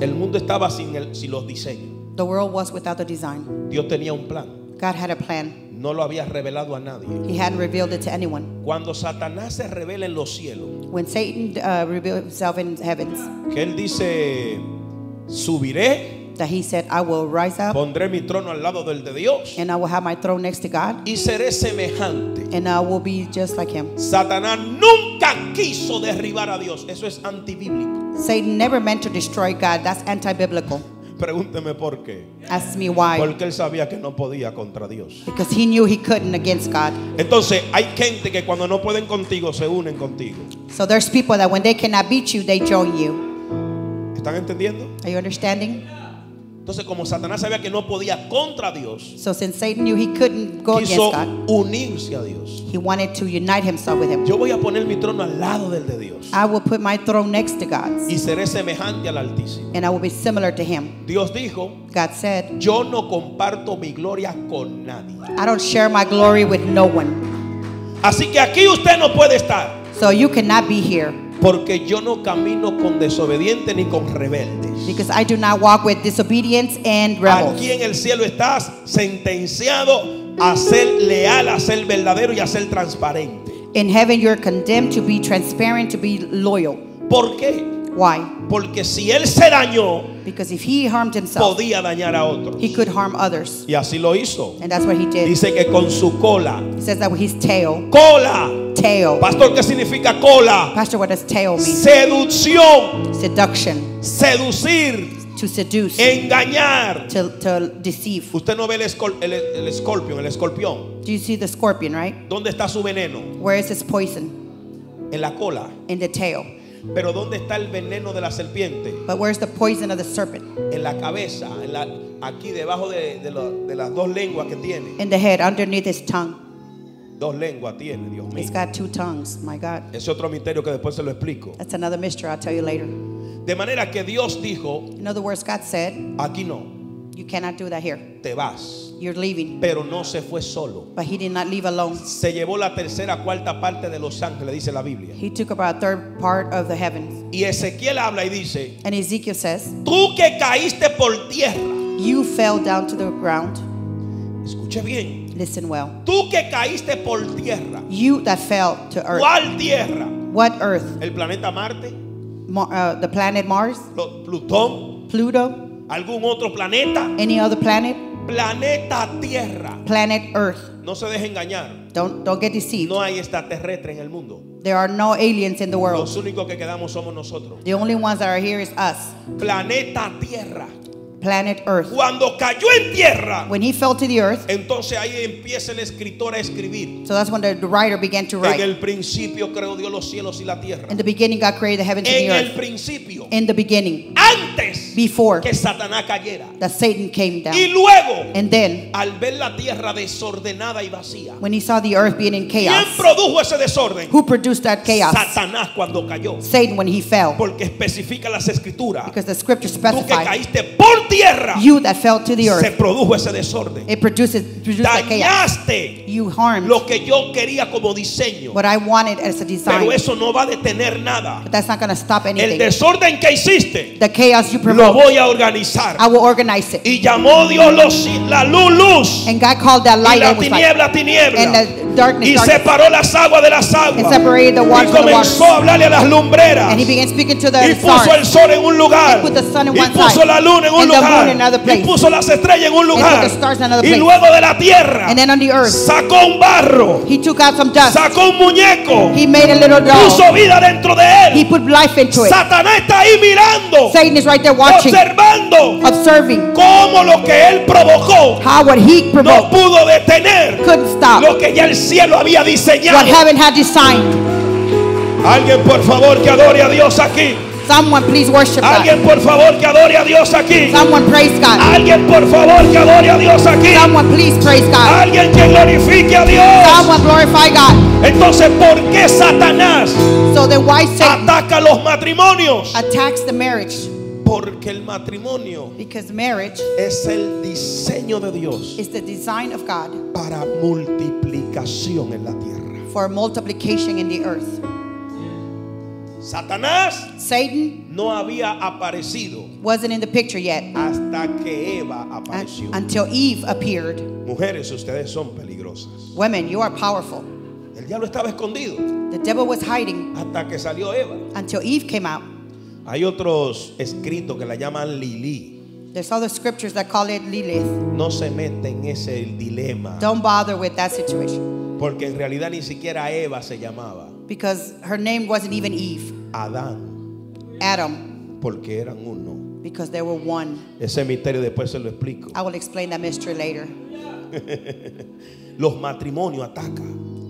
El mundo estaba sin, el- sin los diseños.
The world was without the design.
Dios tenía un plan,
God had a plan.
no lo había revelado a nadie.
He hadn't revealed it to anyone.
Cuando Satanás se revela en los cielos,
When Satan uh, revealed himself in heavens,
que él dice, subiré,
that he said, I will rise up
pondré mi trono al lado del de Dios
and I will have my throne next to God
y seré semejante.
and I will be just like him.
Satanás nunca quiso derribar a Dios. Eso es antibíblico.
Satan never meant to destroy God. That's anti biblical.
Pregúnteme por qué.
Ask me why.
Porque él sabía que no podía contra Dios.
Because he knew he couldn't against God.
Entonces hay gente que cuando no pueden contigo se unen contigo.
So there's people that when they cannot beat you, they join you.
¿Están entendiendo?
Are you understanding?
Entonces como Satanás sabía que no podía contra Dios,
So since Satan knew he couldn't go against
quiso
God,
unirse a Dios.
he wanted to unite himself with him.
Yo voy a poner mi trono al lado del de Dios
I will put my throne next to God's
y seré semejante al Altísimo.
and I will be similar to him.
Dios dijo,
God said,
yo no comparto mi gloria con nadie.
I don't share my glory with no one.
Así que aquí usted no puede estar.
So you cannot be here
Porque yo no camino con desobedientes ni con rebeldes.
because I do not walk with disobedience and rebels.
Aquí en el cielo estás sentenciado a ser leal, a ser verdadero y a ser transparente.
In heaven, you're condemned to be transparent, to be loyal.
¿Por qué?
Why?
Porque si él se dañó,
Because if he harmed himself,
podía dañar a otros.
he could harm others.
Y así lo hizo.
And that's what he did.
Dice que con su cola,
He says that with his tail,
cola.
Tail.
Pastor, ¿qué significa cola?
Pastor, what does tail mean?
Seducción,
Seduction,
seducir,
to seduce,
engañar.
to, to deceive.
Usted no ve el, escol- el, el escorpión, el escorpión.
Do you see the scorpion, right?
¿Dónde está su veneno?
Where is his poison?
En la cola.
In the tail.
Pero ¿dónde está el veneno de la serpiente?
But where's the poison of the serpent?
En la cabeza, en la- aquí debajo de, de lo- de las dos lenguas que tiene.
In the head, underneath his tongue.
Dos lenguas tiene, Dios mío.
got two tongues. My God.
Es otro misterio que después se lo explico.
That's another mystery I'll tell you later.
De manera que Dios dijo,
In other words, God said,
aquí no,
You cannot do that here.
te vas.
You're leaving.
Pero no se fue solo.
But he did not leave alone.
Se llevó la tercera, cuarta parte de los ángeles, dice la Biblia.
He took about a third part of the heavens.
Y Ezequiel habla y dice,
And Ezekiel says,
tú que caíste por tierra,
You fell down to the ground.
escuche bien,
Listen well.
tú que caíste por tierra,
You that fell to earth.
¿cuál tierra?
What earth?
¿El planeta Marte?
Ma- uh, the planet Mars?
¿Plutón?
Pluto?
¿Algún otro planeta?
Any other planet?
Planeta Tierra.
Planet Earth.
No se deje engañar.
Don't, don't get deceived.
No hay extraterrestres en el mundo.
There are no aliens in the world.
Los únicos que quedamos somos nosotros.
The only ones that are here is us.
Planeta Tierra.
Planet Earth.
Cuando cayó en tierra,
When he fell to the earth,
entonces ahí empieza el escritor a escribir.
so that's when the, the writer began to
En
write.
el principio creó Dios los cielos y la tierra.
In the beginning, God created the heavens and
En
the
el
earth.
principio,
In the beginning,
antes
before
que Satanás cayera.
that Satan came down.
Y luego,
And then,
al ver la tierra desordenada y vacía,
when he saw the earth being in
¿quién
chaos,
produjo ese desorden?
who produced that chaos?
Satanás cuando cayó.
Satan when he fell.
Porque especifica las escrituras.
Because the scripture
Tú que
specifies
caíste por tierra,
you that fell to the
se
earth,
produjo ese desorden.
it produces produced.
Dañaste
You harmed
lo que yo quería como diseño.
what I wanted as a design.
Pero eso no va a detener nada.
But that's not going to stop
El
anything.
desorden que hiciste,
The chaos you
lo
provoke,
voy a organizar.
I will organize it.
Y llamó Dios los- la luz, luz.
And God called that
Y
light
la
was like,
tiniebla, tiniebla.
and the darkness,
Y
darkness.
separó las aguas de las aguas.
separated the
Y comenzó a hablarle a las lumbreras. Y puso el
stars.
sol en un lugar. Y
one
puso
side.
la luna en un
And
lugar. Y puso las estrellas en un lugar.
the stars in another
Y luego de la tierra
earth,
sacó un barro.
he took out some dust.
Sacó un muñeco.
He made a little doll.
Puso vida dentro de
He
él.
put life into it.
Satanás está ahí mirando.
Satan is right there watching,
Observando
observing
cómo lo que él provocó
how what he
no
provoked
pudo detener
couldn't stop
lo que ya el cielo había
what
diseñado.
heaven had designed.
Alguien por favor que adore a Dios aquí.
Someone please worship God.
Alguien por favor que adore a Dios aquí.
Someone praise God.
Alguien por favor que adore a Dios aquí.
Someone please praise God.
Alguien que glorifique a Dios.
Someone glorify God.
Entonces, ¿por qué Satanás
So then why Satan
ataca los matrimonios?
attacks the marriage?
Porque el matrimonio
Because marriage
es el diseño de Dios
is the design of God
para multiplicación en la tierra.
for multiplication in the earth.
Satanás
Satan
no había aparecido
wasn't in the picture yet
hasta que Eva
un-
apareció.
until Eve appeared.
Mujeres, ustedes son peligrosas.
Women, you are powerful.
El diablo estaba escondido
The devil was hiding
hasta que salió Eva.
until Eve came out.
Hay otros escritos que la llaman Lili.
There's other scriptures that call it Lilith.
No se mete en ese dilema.
Don't bother with that situation
Porque en realidad ni siquiera Eva se llamaba
because her name wasn't even Eve,
Adán.
Adam,
Porque eran uno.
because they were one.
Ese misterio después se lo explico.
I will explain that mystery later.
Los matrimonios ataca.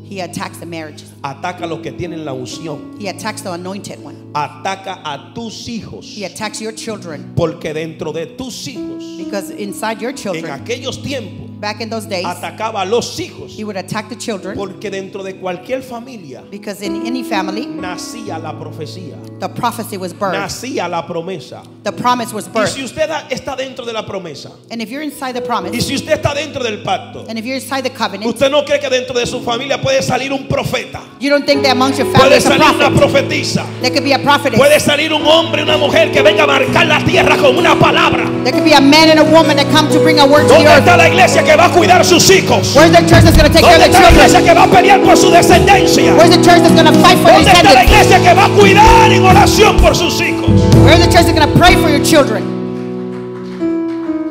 He attacks the marriages.
Ataca los que tienen la unción.
He attacks the anointed one.
Ataca a tus hijos.
He attacks your children
Porque dentro de tus hijos,
because inside your
en
children,
aquellos tiempos,
back in those days,
atacaba a los hijos.
he would attack the children
Porque dentro de cualquier familia
because in any family,
nacía la profecía.
the prophecy was birthed,
Nacía la promesa.
the promise was
Y si
birthed.
usted está dentro de la promesa,
And if you're inside the
y
promise,
si usted está dentro del pacto,
and if you're inside the covenant,
usted no cree que dentro de su familia puede salir un profeta,
you don't think that amongst your family
puede
is a
salir una profetisa,
There could be a prophetess.
puede salir un hombre, una mujer que venga a marcar la tierra con una palabra.
There could be a man and a woman that come to bring a word to the
¿Dónde
earth.
está la iglesia que va a cuidar sus hijos?
Where's the church that's going to take care
¿Dónde
of the
está la iglesia
children?
que va a pelear por su descendencia?
Where's the church that's going to fight for
¿Dónde está la iglesia que va a cuidar en oración por sus hijos?
Where's the church that's going to pray for your children?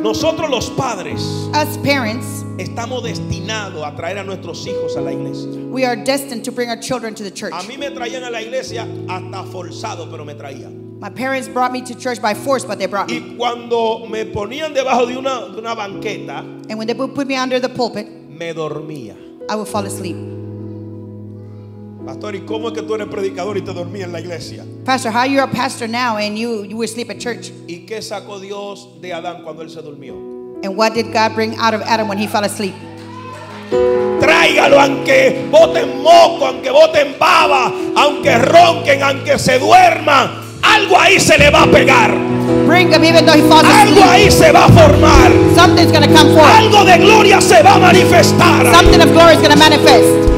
Nosotros los padres
Us parents,
estamos destinados a traer a nuestros hijos a la iglesia.
we are destined to bring our children to the church.
A mí me traían a la iglesia hasta forzado, pero me traían.
My parents brought me to church by force, but they brought me.
Y cuando me ponían debajo de una, de una banqueta,
And when they would put me under the pulpit,
me dormía.
I would fall asleep.
Pastor, ¿y cómo es que tú eres predicador y te dormías en la iglesia?
Pastor, how you're a pastor now and you, you would sleep at church?
¿Y qué sacó Dios de Adán cuando él se durmió?
And what did God bring out of Adam when he fell asleep?
Tráigalo aunque boten moco, aunque boten baba, aunque ronquen, aunque se duerman. Algo ahí se le va a pegar.
Bring him even though he falls
Algo ahí se va a formar.
Something's to come forth.
Algo de gloria se va a manifestar.
Something of glory is going to manifest.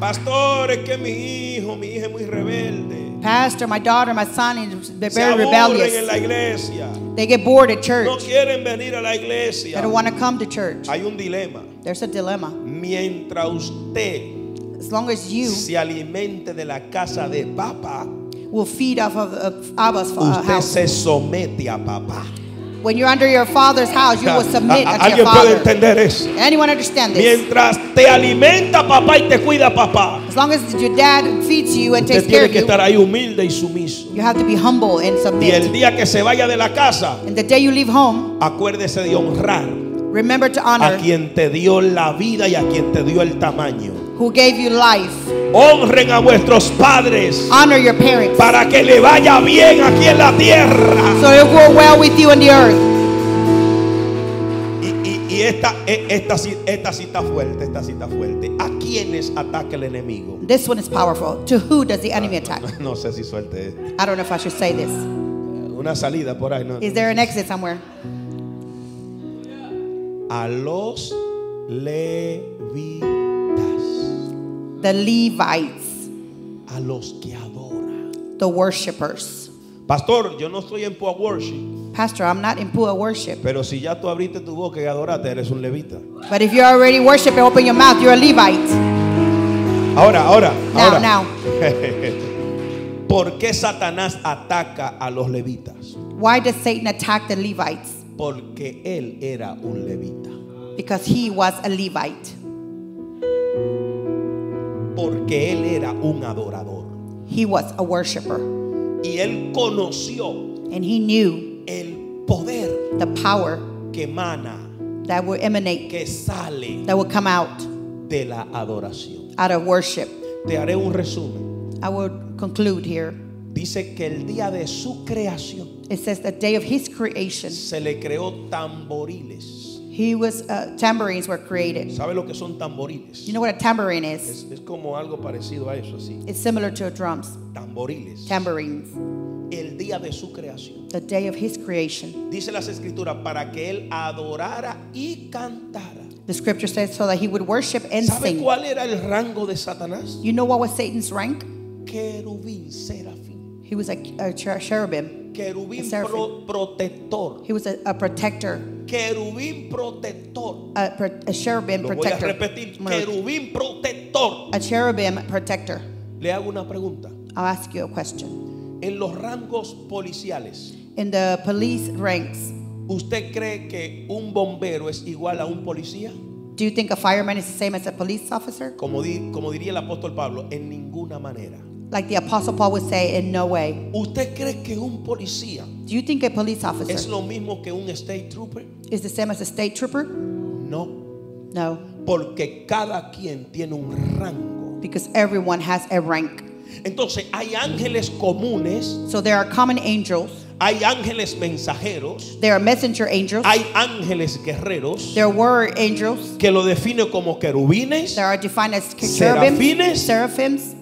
Pastor, es que mi hijo, mi hija es muy rebelde.
Pastor, my daughter, my son, is- they're
Se
very
aburren en
rebellious.
la iglesia.
They get bored at
No
church.
quieren venir a la
They
iglesia.
don't want to come to church.
Hay un dilema.
There's a dilemma.
Mientras usted
As long as you
se alimente de la casa de papá,
will feed off of, of Abba's
usted
house.
se somete a papá.
When you're under your father's house, you will submit
A- a-
unto your
¿Alguien puede
father.
entender eso?
Anyone understand this?
Mientras te alimenta papá y te cuida papá,
As long as your dad feeds you and
usted
takes care
tiene
of
que
you,
estar ahí humilde y sumiso.
you have to be humble and
Y el
submit.
día que se vaya de la casa,
And the day you leave home,
acuérdese de honrar
remember to
a
honor
quien te dio la vida y a quien te dio el tamaño.
Who gave you life.
Honren a vuestros padres
Honor your parents
para que le vaya bien aquí en la tierra.
so it will well with you on the earth.
Y, y- y esta, e- esta, esta sí está fuerte, esta está fuerte. ¿A quiénes ataca el enemigo?
This one is powerful. To who does the enemy attack?
No sé si suelte.
I don't know if I should say this.
una salida por ahí. ¿no?
Is there an exit somewhere?
A los levitas,
The Levites,
a los que adoran.
the worshipers.
Pastor, yo no estoy en Power Worship,
Pastor, I'm not in poor worship.
pero si ya tú abriste tu boca y adoraste, eres un levita.
But if you're already worshiping, open your mouth, you're a Levite.
Ahora, ahora,
Now,
ahora.
now.
¿Por qué Satanás ataca a los levitas?
Why does Satan attack the Levites?
Porque él era un levita.
Because he was a Levite.
Porque él era un adorador.
He was a worshiper.
Y él conoció
And he knew
el poder
the power
que emana,
that would emanate,
que sale
that would come out
de la adoración.
out of worship.
Te haré un resumen.
I will conclude here.
Dice que el día de su creación
It says the day of his creation,
se le creó tamboriles
He was uh, tambourines were created.
¿Sabe lo que son tamboriles?
You know what a tambourine is?
Es, es como algo parecido a eso, así.
It's similar to drums.
Tamboriles.
Tambourines.
El día de su creación.
The day of his creation.
Dice las escrituras para que él adorara y cantara.
The scripture says so that he would worship and
¿Sabe
sing.
cuál era el rango de Satanás?
You know what was Satan's rank?
Querubín, serafín.
He was a, a cher- cherubim.
Querubín
Seraphim.
pro- protector.
He was a, a protector,
Querubín protector.
a, pro- a cherubim
Lo voy a
protector.
repetir. Querubín protector.
A cherubim protector.
Le hago una pregunta.
I'll ask you a question.
En los rangos policiales,
In the police ranks,
¿usted cree que un bombero es igual a un policía?
do you think a fireman is the same as a police officer?
Como, di- como diría el apóstol Pablo, en ninguna manera.
Like the apostle Paul would say, in no way.
¿Usted cree que un policía
Do you think a police officer
es lo mismo que un state trooper?
is the same as a state trooper?
No,
No,
porque cada quien tiene un rango.
because everyone has a rank.
Entonces hay ángeles comunes,
So there are common angels,
hay ángeles mensajeros,
there are messenger angels,
hay ángeles guerreros
there were angels,
que lo define como querubines,
there are defined as cherubim,
Serafines.
seraphims.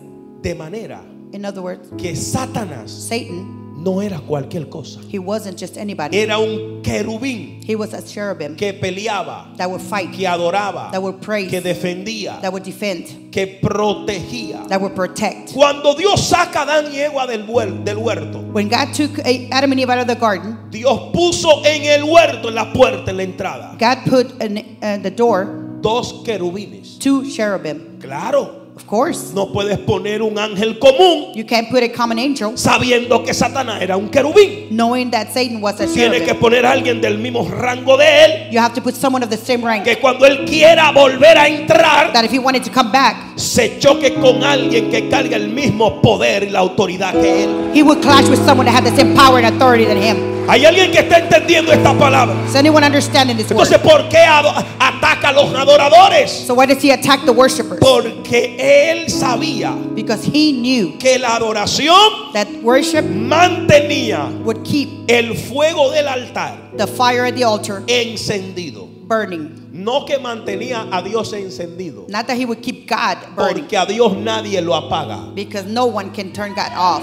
De manera
In other words,
que Satanás
Satan,
no era cualquier cosa.
he wasn't just anybody.
Era un querubín
He was a cherubim
que peleaba,
that would fight,
que adoraba,
that would praise,
que defendía,
that would defend,
que protegía.
that would protect.
Cuando Dios saca a Adán y Eva del, del huerto,
When God took Adam and Eve out of the garden,
Dios puso en el huerto, en la puerta, en la entrada,
God put in uh, the door
dos querubines.
two cherubim.
Claro,
Of course,
no puedes poner un ángel común
you can't put a common angel
sabiendo que Satanás era un querubín.
knowing that Satan was a
Tiene que poner a alguien del mismo rango de él,
You have to put someone of the same rank.
que cuando él quiera volver a entrar,
That if he wanted to come back,
se choque con alguien que carga el mismo poder y la autoridad que él.
he would clash with someone that had the same power and authority than him.
Hay alguien que está entendiendo esta palabra.
Is anyone understanding this word?
Entonces, ¿por qué ataca a los adoradores?
So why does he attack the worshipers?
Porque él sabía
Because he knew
que la adoración
that worship
mantenía
would keep
el fuego del altar
the fire at the altar
encendido.
burning.
No que mantenía a Dios encendido.
Not that he would keep God burning.
Porque a Dios nadie lo apaga.
Because no one can turn God off.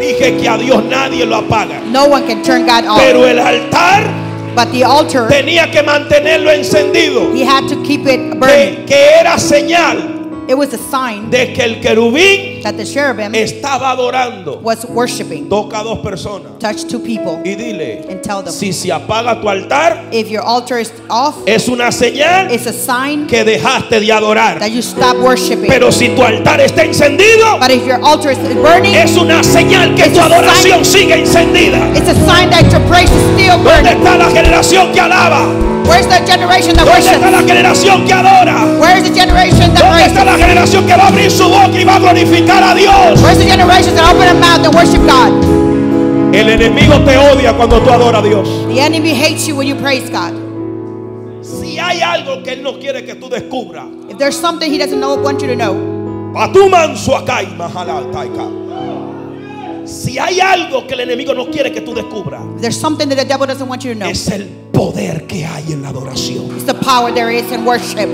Dije que a Dios nadie lo apaga.
No one can turn God off.
Pero el altar
But the altar,
tenía que mantenerlo encendido.
he had to keep it burning.
Que, que era señal
It was a sign
de que el querubín
that the cherubim
estaba adorando.
was worshiping.
Toca a dos personas
Touch two people
y dile,
and tell them,
si se apaga tu altar,
if your altar is off,
es una señal
it's a sign
que dejaste de adorar.
that you stop worshiping.
Pero si tu altar está encendido,
But if your altar is burning,
es una señal que
It's
tu
a
adoración sigue encendida.
it's a sign that your praise is still
¿Dónde
burning.
está la generación que alaba?
Where's the generation that
¿Dónde está la generación que adora?
Where's the generation that
¿Dónde está la generación que va a abrir su boca y va a glorificar a Dios?
Where's the generation that open their mouth and worship God?
El enemigo te odia cuando tú adoras a Dios.
The enemy hates you when you praise God.
Si hay algo que él no quiere que tú descubras,
If there's something he doesn't know, want you to know.
Si hay algo que el enemigo no quiere que tú descubras,
if there's something that the devil doesn't want you to know,
es el poder que hay en la adoración.
it's the power there is in worship.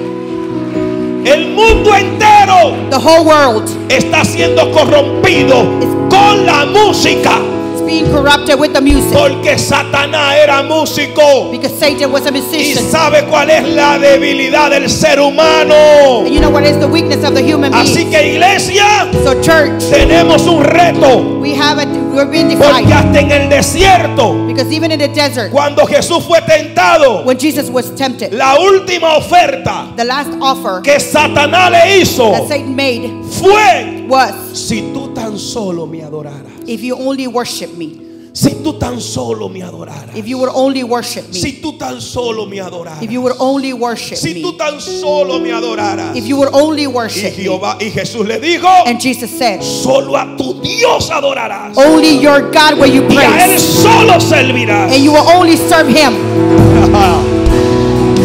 El mundo entero
The whole world
está siendo corrompido con la música,
being corrupted with the music
porque Satanás era músico
because Satan was a
y
musician.
sabe cuál es la debilidad del ser humano.
And you know what is the weakness of the human
Así
being?
que iglesia,
So church,
tenemos un reto,
we have it. We're being
porque
defied
hasta en el desierto,
because even in the desert,
cuando Jesús fue tentado,
when Jesus was tempted,
la última oferta
the last offer
que Satanás le hizo
that Satan made
fue,
was,
si tú tan solo me adoraras,
"If you only worship me,
si tú tan solo me adoraras,
if you would only worship me,
si tú tan solo me adoraras,
if you would only worship
si tú tan solo me adoraras.
if you would only
Y
worship me."
Jehová y Jesús le dijo,
And Jesus said,
solo a tu Dios adorarás
"Only your God will you
y a él
praise,
solo servirás.
and you will only serve Him."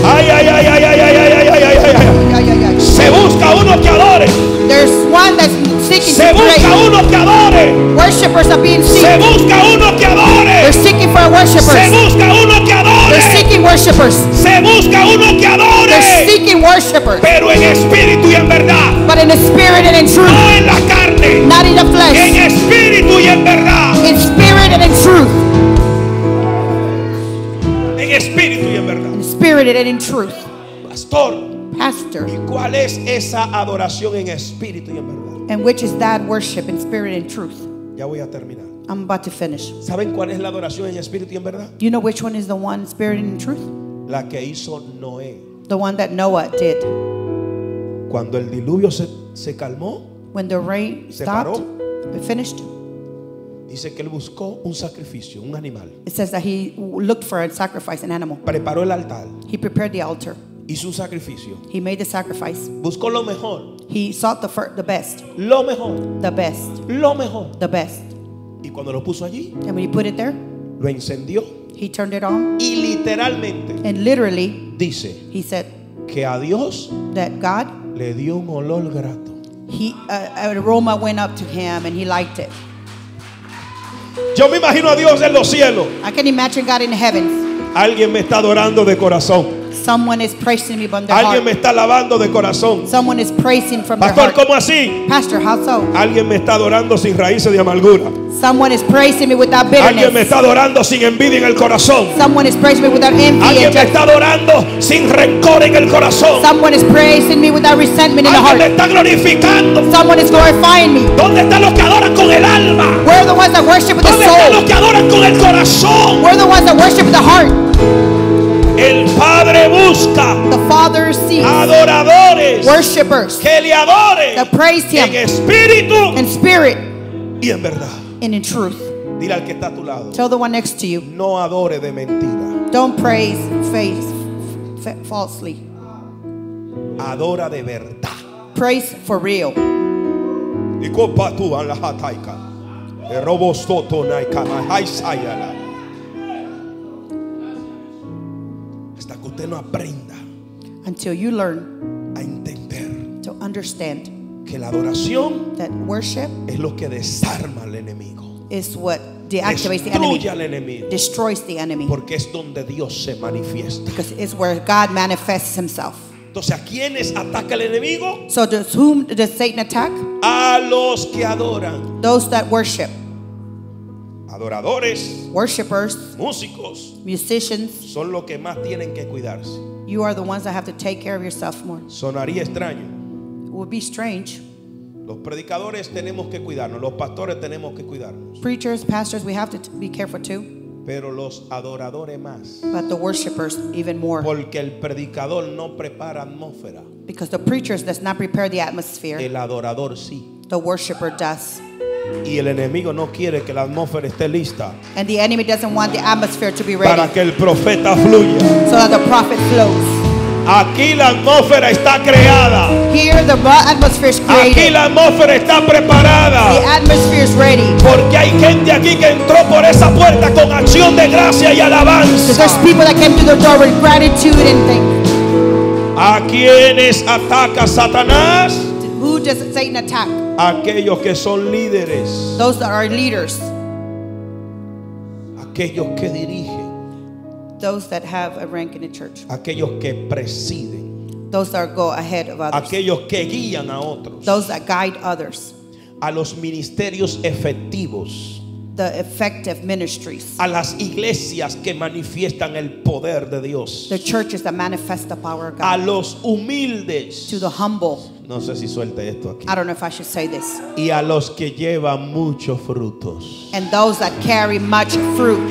Ay, ay, ay, ay, ay, ay, ay, ay, ay, ay, ay, Se busca uno que adore.
There's one that's seeking
Se
to
busca
praise.
uno que adore.
Worshippers are being
Se busca uno que
They're seeking for
Se
worshippers.
busca uno que
They're seeking worshippers.
Se busca uno
seeking worshipers,
pero en espíritu y en verdad.
but in the spirit and in truth,
No en la carne,
not in the
en
flesh,
espíritu y en verdad.
in spirit and in truth,
En espíritu y en verdad.
in spirit and in truth.
Pastor,
Pastor,
¿y cuál es esa adoración en espíritu y en verdad?
and which is that worship in spirit and truth?
Ya voy a terminar.
I'm about to finish.
¿Saben cuál es la adoración en espíritu y en verdad?
You know which one is the one spirit and truth?
La que hizo Noé.
The one that Noah did.
Cuando el diluvio se, se calmó,
When the rain
Se
stopped,
paró.
it finished.
dice que él buscó un sacrificio, un animal.
It says that he looked for a sacrifice, an animal.
Preparó el altar,
He prepared the altar.
Hizo un sacrificio.
He made the sacrifice.
Buscó lo mejor,
He sought the, fir- the best,
lo mejor,
the best,
lo mejor.
the best.
Y cuando lo puso allí,
And when he put it there,
lo encendió
he turned it on.
y literalmente
And literally,
dice
he said
que a Dios
that God,
le dio un olor grato.
he, uh, an aroma went up to him and he liked it.
Yo me imagino a Dios en los cielos.
I can imagine God in the heavens.
Alguien me está adorando de corazón.
Someone is praising me from their
Alguien me
heart.
está alabando de corazón.
Someone is praising from their
Pastor,
heart.
¿cómo así?
Pastor, how so?
Alguien me está adorando sin raíces de amargura.
Someone is praising me without
Alguien me
bitterness.
está adorando sin envidia en el corazón.
Someone is praising me without envy
Alguien
and
me está adorando sin rencor en el corazón.
Someone is praising me without resentment in the
Alguien me
heart.
está glorificando.
Someone is glorifying me.
¿Dónde están los que adoran con el alma?
We're the ones that worship with the
¿Dónde están los
soul.
que adoran con el corazón?
We're the ones that worship with the heart.
El Padre busca
The Father sees
adoradores
worshipers
que le adoren
that praise
en
Him
espíritu
in spirit
y en verdad.
and in truth.
Dile al que está a tu lado,
Tell the one next to you,
no adore de mentira,
don't praise faith fa- falsely.
adora de verdad.
Praise for real.
Y copa tú a la toto naika usted no aprenda
Until you learn
a entender
to understand
que la adoración
that worship
es lo que desarma al enemigo.
is what deactivates the enemy,
al enemigo.
destroys the enemy,
Porque es donde Dios se manifiesta.
because it's where God manifests Himself.
Entonces, ¿a quiénes ataca el enemigo?
So, does whom does Satan attack?
A los que adoran.
Those that worship,
Adoradores,
worshipers,
músicos,
musicians.
son los que más tienen que cuidarse.
You are the ones that have to take care of yourself more.
Sonaría extraño.
It would be strange.
Los predicadores tenemos que cuidarnos, los pastores tenemos que cuidarnos,
Preachers, pastors, we have to be careful too.
pero los adoradores más.
But the worshipers even more.
Porque el predicador no prepara atmósfera,
Because the preachers does not prepare the atmosphere.
el adorador sí.
The worshiper does.
Y el enemigo no quiere que la atmósfera esté lista
And the enemy doesn't want the atmosphere to be
para
ready
que el profeta fluya.
so that the prophet flows.
Aquí la atmósfera está creada.
Here the atmosphere is
Aquí
created.
la atmósfera está
The
preparada.
atmosphere is ready.
Porque hay gente aquí que entró por esa puerta con acción de gracia y alabanza.
there's people that came to the door with gratitude and things.
¿A quienes ataca Satanás?
Who does Satan attack?
Aquellos que son líderes,
Those that are leaders.
aquellos que dirigen,
Those that have a rank in the church.
aquellos que presiden,
Those that go ahead of others.
aquellos que guían a otros,
Those that guide others.
a los ministerios efectivos,
The effective ministries.
a las iglesias que manifiestan el poder de Dios,
The churches that manifest the power of
a
God.
los humildes.
To the humble.
No sé si suelte esto aquí.
I don't know if I should say this.
Y a los que llevan muchos frutos.
And those that carry much fruit.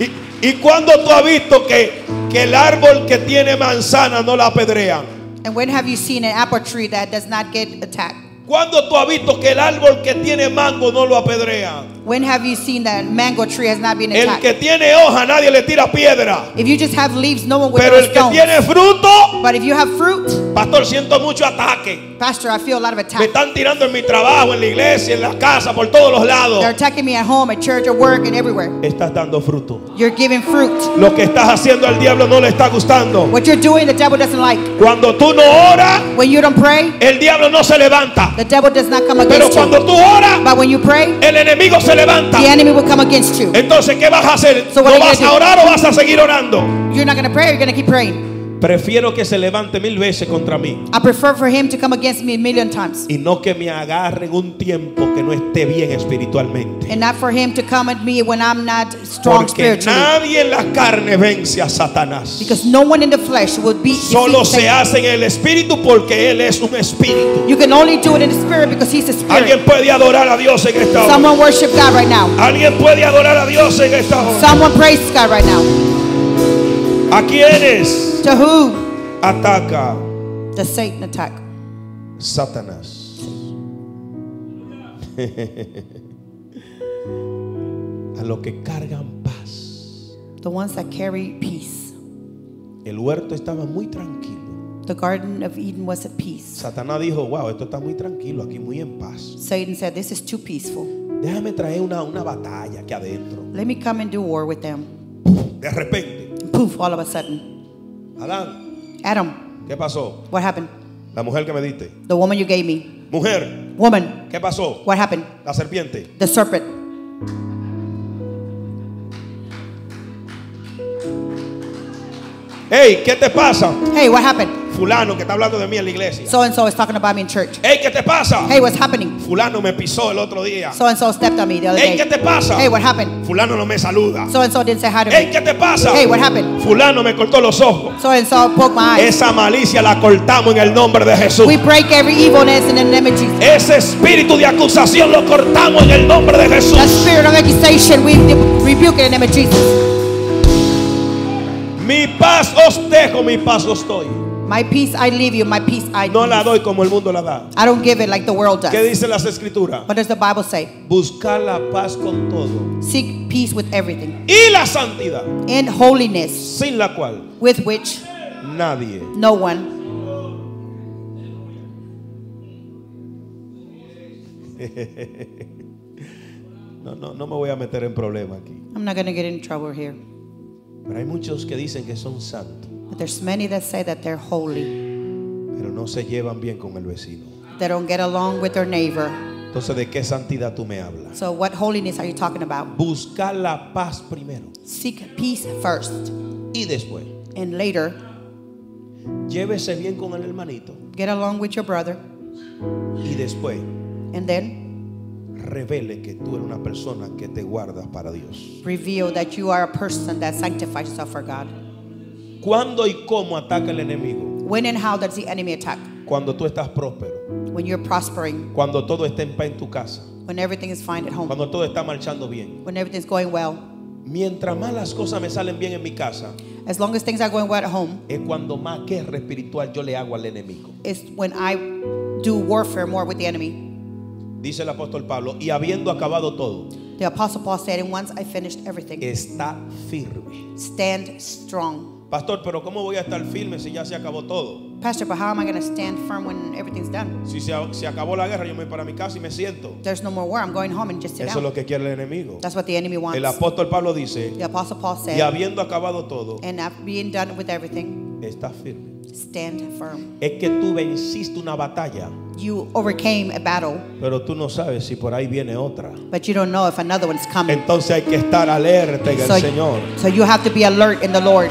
¿Y, y cuándo tú has visto que, que el árbol que tiene manzana no la apedrean?
And when have you seen an apple tree that does not get attacked?
¿Cuándo tú has visto que el árbol que tiene mango no lo apedrean?
When have you seen that mango tree has not been
El
attacked?
que tiene hoja nadie le tira piedra.
If you just have leaves, no one will
Pero el que
stones.
tiene fruto,
But if you have fruit,
pastor, siento mucho ataque.
Pastor, I feel a lot of
Me
attack.
están tirando en mi trabajo, en la iglesia, en la casa, por todos los lados.
They're attacking me at home, at church, at work, and everywhere.
Estás dando fruto.
You're giving fruit.
Lo que estás haciendo al diablo no le está gustando.
What you're doing, the devil doesn't like.
Cuando tú no oras,
When you don't pray,
el diablo no se levanta.
the devil does not come
Pero
against
cuando
you.
tú oras,
But when you pray,
el enemigo se levanta.
the enemy will come against you.
Entonces, ¿qué vas a hacer?
So
¿No vas a
do?
orar o vas a seguir orando?
You're not going to pray, you're going to keep praying.
Prefiero que se levante mil veces contra mí
I prefer for him to come against me a million times.
y no que me agarren un tiempo que no esté bien espiritualmente.
And not for him to come at me when I'm not strong
Porque
spiritually.
nadie en la carne vence a Satanás.
Because no one in the flesh would be
Solo se hace en el espíritu porque él es un espíritu.
You can only do it in the spirit because he's a spirit.
Alguien puede adorar a Dios en esta hora.
Someone worship God right now.
Alguien puede adorar a Dios en esta hora.
Someone praise God right now.
¿A quiénes
To who
ataca
does Satan attack?
Satanás? a los que cargan paz.
The ones that carry peace.
El huerto estaba muy tranquilo.
The Garden of Eden was at peace.
Satanás dijo, wow, esto está muy tranquilo, aquí muy en paz.
Satan said, This is too peaceful.
Déjame traer una, una batalla aquí adentro.
Let me come and do war with them.
De repente,
poof, all of a sudden.
Adán,
Adam,
¿qué pasó?
what happened?
La mujer que me diste.
The woman you gave me.
Mujer,
Woman,
¿qué pasó?
what happened?
La serpiente.
The serpent.
Hey, ¿qué te pasa?
Hey, what happened?
Fulano que está hablando de mí en la iglesia.
So and so is talking about me in church.
Hey, ¿qué te pasa?
Hey, what's happening?
Fulano me pisó el otro día.
So and so stepped on me the other
Hey, ¿qué
day.
te pasa?
Hey, what happened?
Fulano no me saluda.
So and so didn't say hi to
Hey,
me.
¿qué te pasa?
Hey, what happened?
Fulano me cortó los ojos.
So and so poked my eyes.
Esa malicia la cortamos en el nombre de Jesús.
We break every evilness in the name of Jesus.
Ese espíritu de acusación lo cortamos en el nombre de Jesús.
That spirit of accusation, we rebuke in the name of Jesus.
Mi paz os dejo, mi paz os doy.
My peace I leave you, my peace I
No la
give.
doy como el mundo la da.
I don't give it like the world
¿Qué
does.
dicen las escrituras?
What does the Bible say?
Buscar la paz con todo
Seek peace with everything.
y la santidad,
And holiness,
sin la cual
with which
nadie
no one
No, no, no me voy a meter en problema aquí.
I'm not going to get in trouble here.
Pero hay muchos que dicen que son santos,
But there's many that say that they're holy.
pero no se llevan bien con el vecino.
They don't get along with their neighbor.
Entonces, ¿de qué santidad tú me hablas?
So what holiness are you talking about?
Buscar la paz primero
Seek peace first.
y después.
And later,
Llévese bien con el hermanito
get along with your brother.
y después
And then
revele que tú eres una persona que te guardas para Dios.
reveal that you are a person that sanctifies yourself for God.
¿Cuándo y cómo ataca el enemigo?
When and how does the enemy attack?
Cuando tú estás próspero,
When you're prospering,
cuando todo está en paz en tu casa,
when everything is fine at home,
cuando todo está marchando bien.
when everything's going well.
Mientras más las cosas me salen bien en mi casa,
As long as things are going well at home,
es cuando más guerra espiritual yo le hago al enemigo.
is when I do warfare more with the enemy.
Dice el apóstol Pablo, y habiendo acabado todo,
The Apostle Paul said, and once I finished everything,
está firme.
stand strong.
Pastor, pero ¿cómo voy a estar firme si ya se acabó todo?
Pastor, but how am I going to stand firm when everything's done?
Si se, se acabó la guerra, yo me voy para mi casa y me siento.
There's no more war. I'm going home and just sit
Eso es
down.
lo que quiere el enemigo.
That's what the enemy wants.
El apóstol Pablo dice,
The Apostle Paul
y
said,
habiendo acabado todo,
and after being done with everything,
está firme.
stand firm.
Es que tú venciste una batalla,
You overcame a battle,
pero tú no sabes si por ahí viene otra.
but you don't know if another one's coming.
Entonces hay que estar alerta en el
So,
Señor.
so you have to be alert in the Lord.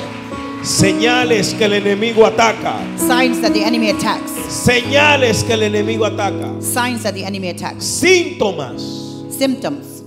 Señales que el enemigo ataca.
Signs that the enemy attacks.
Señales que el enemigo ataca.
Signs that the enemy attacks.
Síntomas.
Symptoms.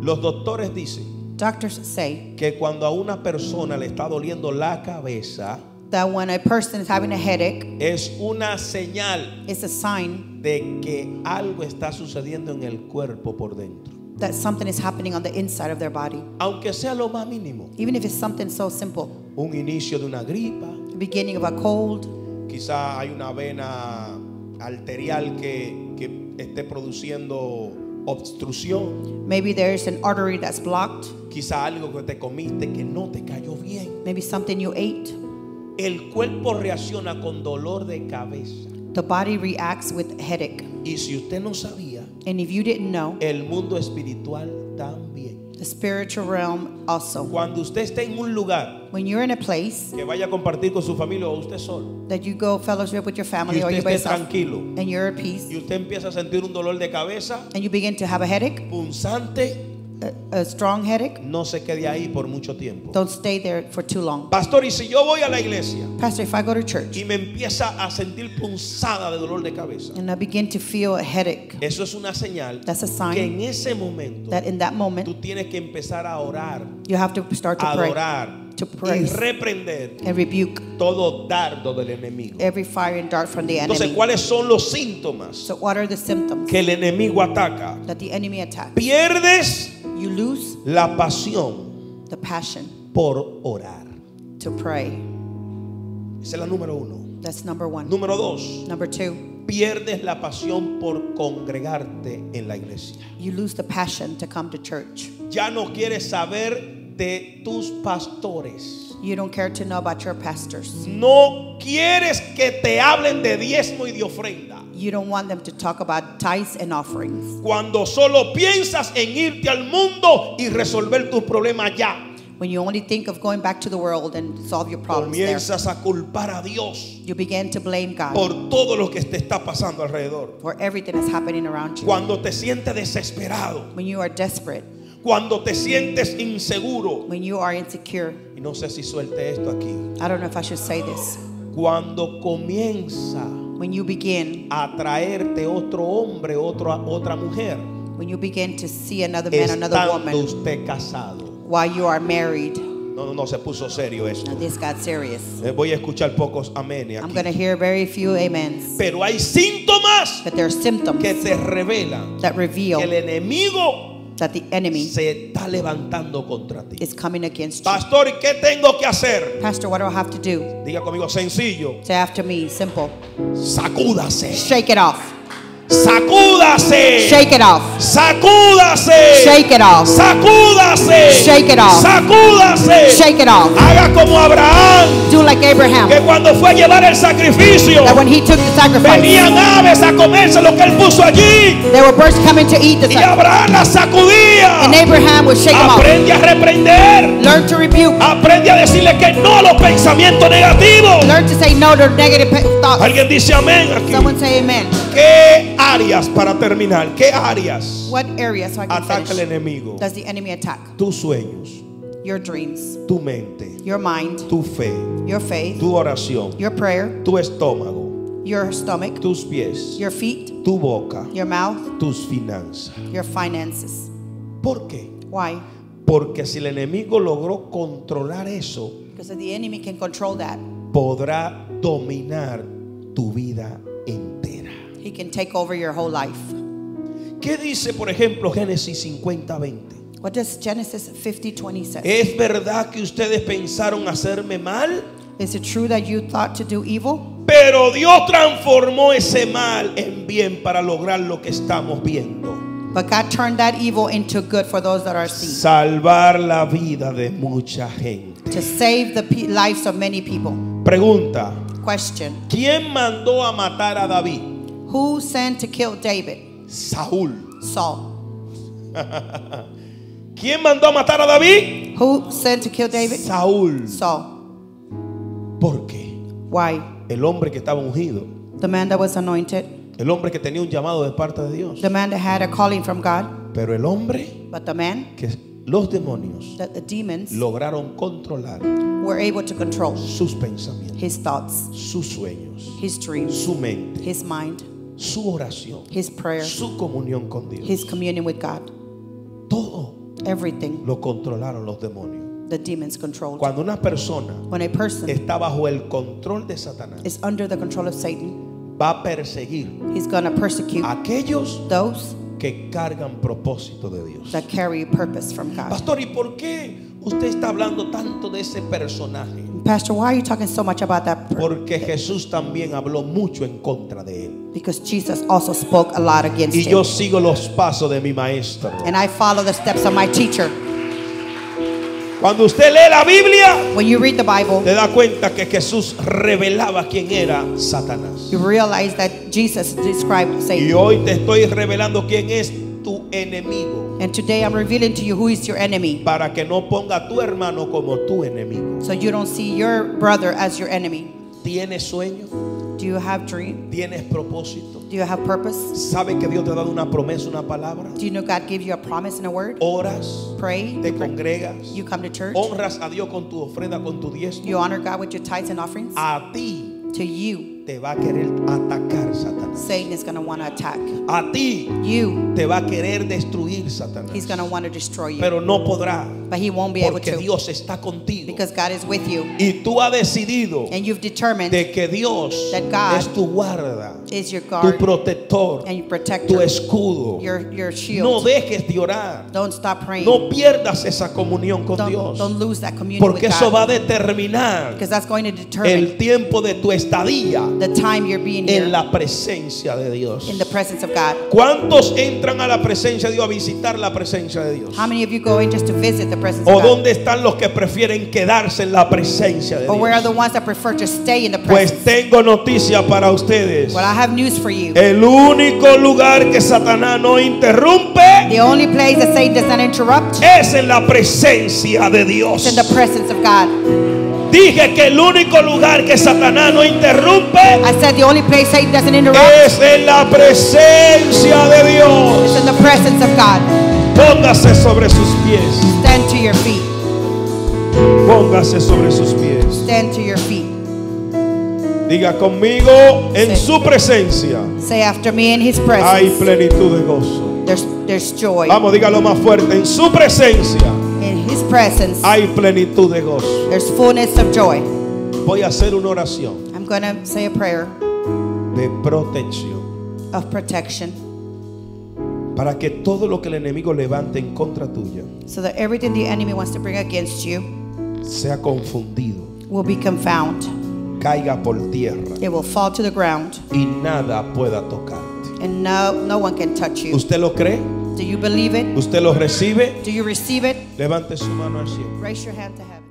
Los doctores dicen
Doctors say
que cuando a una persona le está doliendo la cabeza,
that when a person is having a headache,
es una señal
it's a sign
de que algo está sucediendo en el cuerpo por dentro.
That something is happening on the inside of their body.
Aunque sea lo más mínimo,
Even if it's something so simple,
un inicio de una gripa,
the beginning of a cold,
quizá hay una vena arterial que, que esté produciendo obstrucción,
maybe there's an artery that's blocked,
quizá algo que te comiste que no te cayó bien.
maybe something you ate.
El cuerpo reacciona con dolor de cabeza.
The body reacts with headache.
Y si usted no sabía,
And if you didn't know,
el mundo espiritual también.
the spiritual realm also.
Cuando usted esté en un lugar
When you're in a place
que vaya a compartir con su familia o usted solo,
that you go fellowship with your
y
family or
usted
you by
esté
yourself,
tranquilo,
and you're at peace,
y usted empieza a sentir un dolor de cabeza
and you begin to have a headache,
punzante,
a, a strong headache,
no se quede ahí por mucho tiempo.
don't stay there for too long.
Pastor, y si yo voy a la iglesia
Pastor, if I go to church
y me empieza a sentir punzada de dolor de cabeza,
and I begin to feel a headache,
eso es una señal
That's a sign
que en ese momento
that in that
tú
moment
tienes que empezar a orar,
you have to start to
a
pray
adorar
to
y
praise.
reprender
and rebuke
todo dardo del enemigo.
every fire and dart from the
Entonces,
enemy.
¿cuáles son los síntomas
So, what are the symptoms
que el enemigo ataca?
that the enemy attacks?
Pierdes
You lose
la pasión
the passion
por orar.
to pray.
Esa es la número uno.
That's number one.
Número dos,
Number two,
pierdes la pasión por congregarte en la iglesia.
you lose the passion to come to church.
Ya no quieres saber de tus pastores.
You don't care to know about your pastors.
No quieres que te hablen de diezmo y de ofrenda.
You don't want them to talk about tithes and offerings.
Cuando solo piensas en irte al mundo y resolver tus problemas ya.
When you only think of going back to the world and solve your problems there,
Comienzas a culpar a Dios
you begin to blame God
por todo lo que te está pasando alrededor.
for everything that's happening around you.
Cuando te sientes desesperado.
When you are desperate,
Cuando te sientes inseguro.
when you are insecure,
Y no sé si suelte esto aquí.
I don't know if I should say this.
Cuando comienza
When you begin,
a traerte otro hombre, otra, otra mujer,
when you begin to see another man, another woman,
usted casado.
while you are married,
No, no, no, se puso serio esto.
this got serious.
Eh, Voy a escuchar pocos amén
I'm going to hear very few amens.
Pero hay síntomas
But there are symptoms
que te revelan
that
que el
reveal
enemigo
that the enemy
se está levantando contra ti.
is coming against you.
Pastor, ¿y qué tengo que hacer?
Pastor, what do I have to do?
Diga conmigo, sencillo.
Say after me, simple.
Sacúdase.
Shake it off.
Sacúdase.
Shake it off.
Sacúdase.
Shake it off.
Sacúdase.
Shake it off.
Sacúdase.
Shake it off.
Haga como Abraham,
Do like Abraham.
que cuando fue a llevar el sacrificio,
That when he took the sacrifice,
venían aves a comerse lo que él puso allí.
there were birds coming to eat the
Y
sacrifice.
Abraham la sacudía.
And Abraham would shake them off.
Aprende a reprender.
Learn to rebuke.
Aprende a decirle que no a los pensamientos negativos.
Learn to say no to negative thoughts.
Alguien dice amén aquí.
Someone say amen.
¿Qué áreas para terminar? ¿Qué áreas
What area so I can
ataca el
finish?
enemigo?
Does the enemy attack?
Tus sueños,
Your dreams,
tu mente,
your mind,
tu fe,
your faith,
tu oración,
your prayer,
tu estómago,
your stomach,
tus pies,
your feet,
tu boca,
your mouth,
tus finanzas.
your finances.
¿Por qué?
Why?
Porque si el enemigo logró controlar eso,
Because the enemy can control that.
podrá dominar tu vida entera.
He can take over your whole life.
¿Qué dice, por ejemplo, Génesis 50:20?
What does Genesis 50 20 say?
¿Es verdad que ustedes pensaron hacerme mal?
Is it true that you thought to do evil?
Pero Dios transformó ese mal en bien para lograr lo que estamos viendo.
But God turned that evil into good for those that are seeing.
Salvar la vida de mucha gente.
To save the lives of many people.
Pregunta,
Question
¿quién mandó a matar a David?
Who sent to kill David?
Saúl.
Saul.
¿Quién mandó a matar a David?
Who sent to kill David?
Saúl.
Saul.
¿Por qué?
Why?
El hombre que estaba ungido.
The man that was anointed,
El hombre que tenía un llamado de parte de Dios.
the man that had a calling from God,
Pero el hombre
but the man
que los demonios
that the demons
lograron controlar
were able to control
sus pensamientos,
his thoughts,
sus sueños,
his dreams,
su mente,
his mind,
su oración,
his prayers,
su comunión con Dios.
his communion with God.
Todo
Everything
lo controlaron los demonios.
the demons controlled.
Cuando una persona
When a person
está bajo el control de Satanás,
is under the control of Satan,
va a perseguir
he's to persecute
aquellos
those
que cargan propósito de Dios.
that carry purpose from God.
Pastor, ¿y por qué usted está hablando tanto de ese personaje?
Pastor, why are you talking so much about that?
Porque Jesús también habló mucho en contra de él.
Because Jesus also spoke a lot against
Y yo
him.
sigo los pasos de mi maestro.
And I follow the steps of my teacher.
Cuando usted lee la Biblia,
When you read the Bible,
te da cuenta que Jesús revelaba quién era Satanás.
you realize that Jesus described
Y
Satan.
hoy te estoy revelando quién es tu enemigo.
And today I'm revealing to you who is your enemy.
Para que no ponga a tu hermano como tu enemigo.
So you don't see your brother as your enemy.
¿Tienes sueño?
Do you have dream?
¿Tienes propósito?
Do you have purpose?
¿Sabe que Dios te ha dado una promesa, una palabra?
Do you know God gave you a promise and a word?
Oras,
Pray.
te congregas,
You come to church.
honras a Dios con tu ofrenda, con tu diezmo.
You honor God with your tithes and offerings.
A ti
To you,
te va a querer atacar Satanás.
Satan is going to want to attack.
A ti
You,
te va a querer destruir Satanás.
he's going to want to destroy you.
Pero no podrá
But he won't be able
porque
to
Dios está contigo.
because God is with you.
Y tú has decidido
And you've determined
de que Dios
That God
es tu guarda,
is your
tu
guard
protector,
and your
tu
protector,
escudo.
your, your
No
shield.
dejes de orar.
Don't stop praying.
No pierdas esa comunión con
Don't,
Dios.
don't lose that communion with
Porque eso va
God.
a determinar
Because that's going to determine
el tiempo de tu estadía
the time you're being here
en la presencia de Dios.
in the presence of God.
¿Cuántos entran a la presencia de Dios a visitar la presencia de Dios?
How many of you go in just to visit the presence
¿O
of God?
dónde están los que prefieren quedarse en la presencia de
Or where are the
Dios?
ones that prefer to stay in the
Pues
presence?
tengo noticia para ustedes.
Well, I have news for you.
El único lugar que Satanás no interrumpe
The only place that Satan does not interrupt
es en la presencia de
is
Dios.
in the presence of God.
Dije que el único lugar que Satanás no interrumpe
I said the only place Satan doesn't interrupt
es en la presencia de Dios.
in the presence of God.
Póngase sobre sus pies.
Stand to your feet.
Póngase sobre sus pies.
Stand to your feet.
Diga conmigo, en
Sí.
su presencia
Say after me in his
hay
presence.
plenitud de gozo.
There's there's joy.
Vamos, dígalo más fuerte. En su presencia
his presence
hay plenitud de gozo.
there's fullness of joy.
Voy a hacer una oración
I'm going to say a prayer
de protección
of protection
para que todo lo que el enemigo levante en contra tuya
so that everything the enemy wants to bring against you
sea confundido,
will be confound.
caiga por tierra
It will fall to the ground
y nada pueda tocarte.
and no no one can touch you.
¿Usted lo cree?
Do you believe it?
¿Usted lo recibe?
Do you receive it?
Levante su mano al cielo.
Raise your hand to heaven.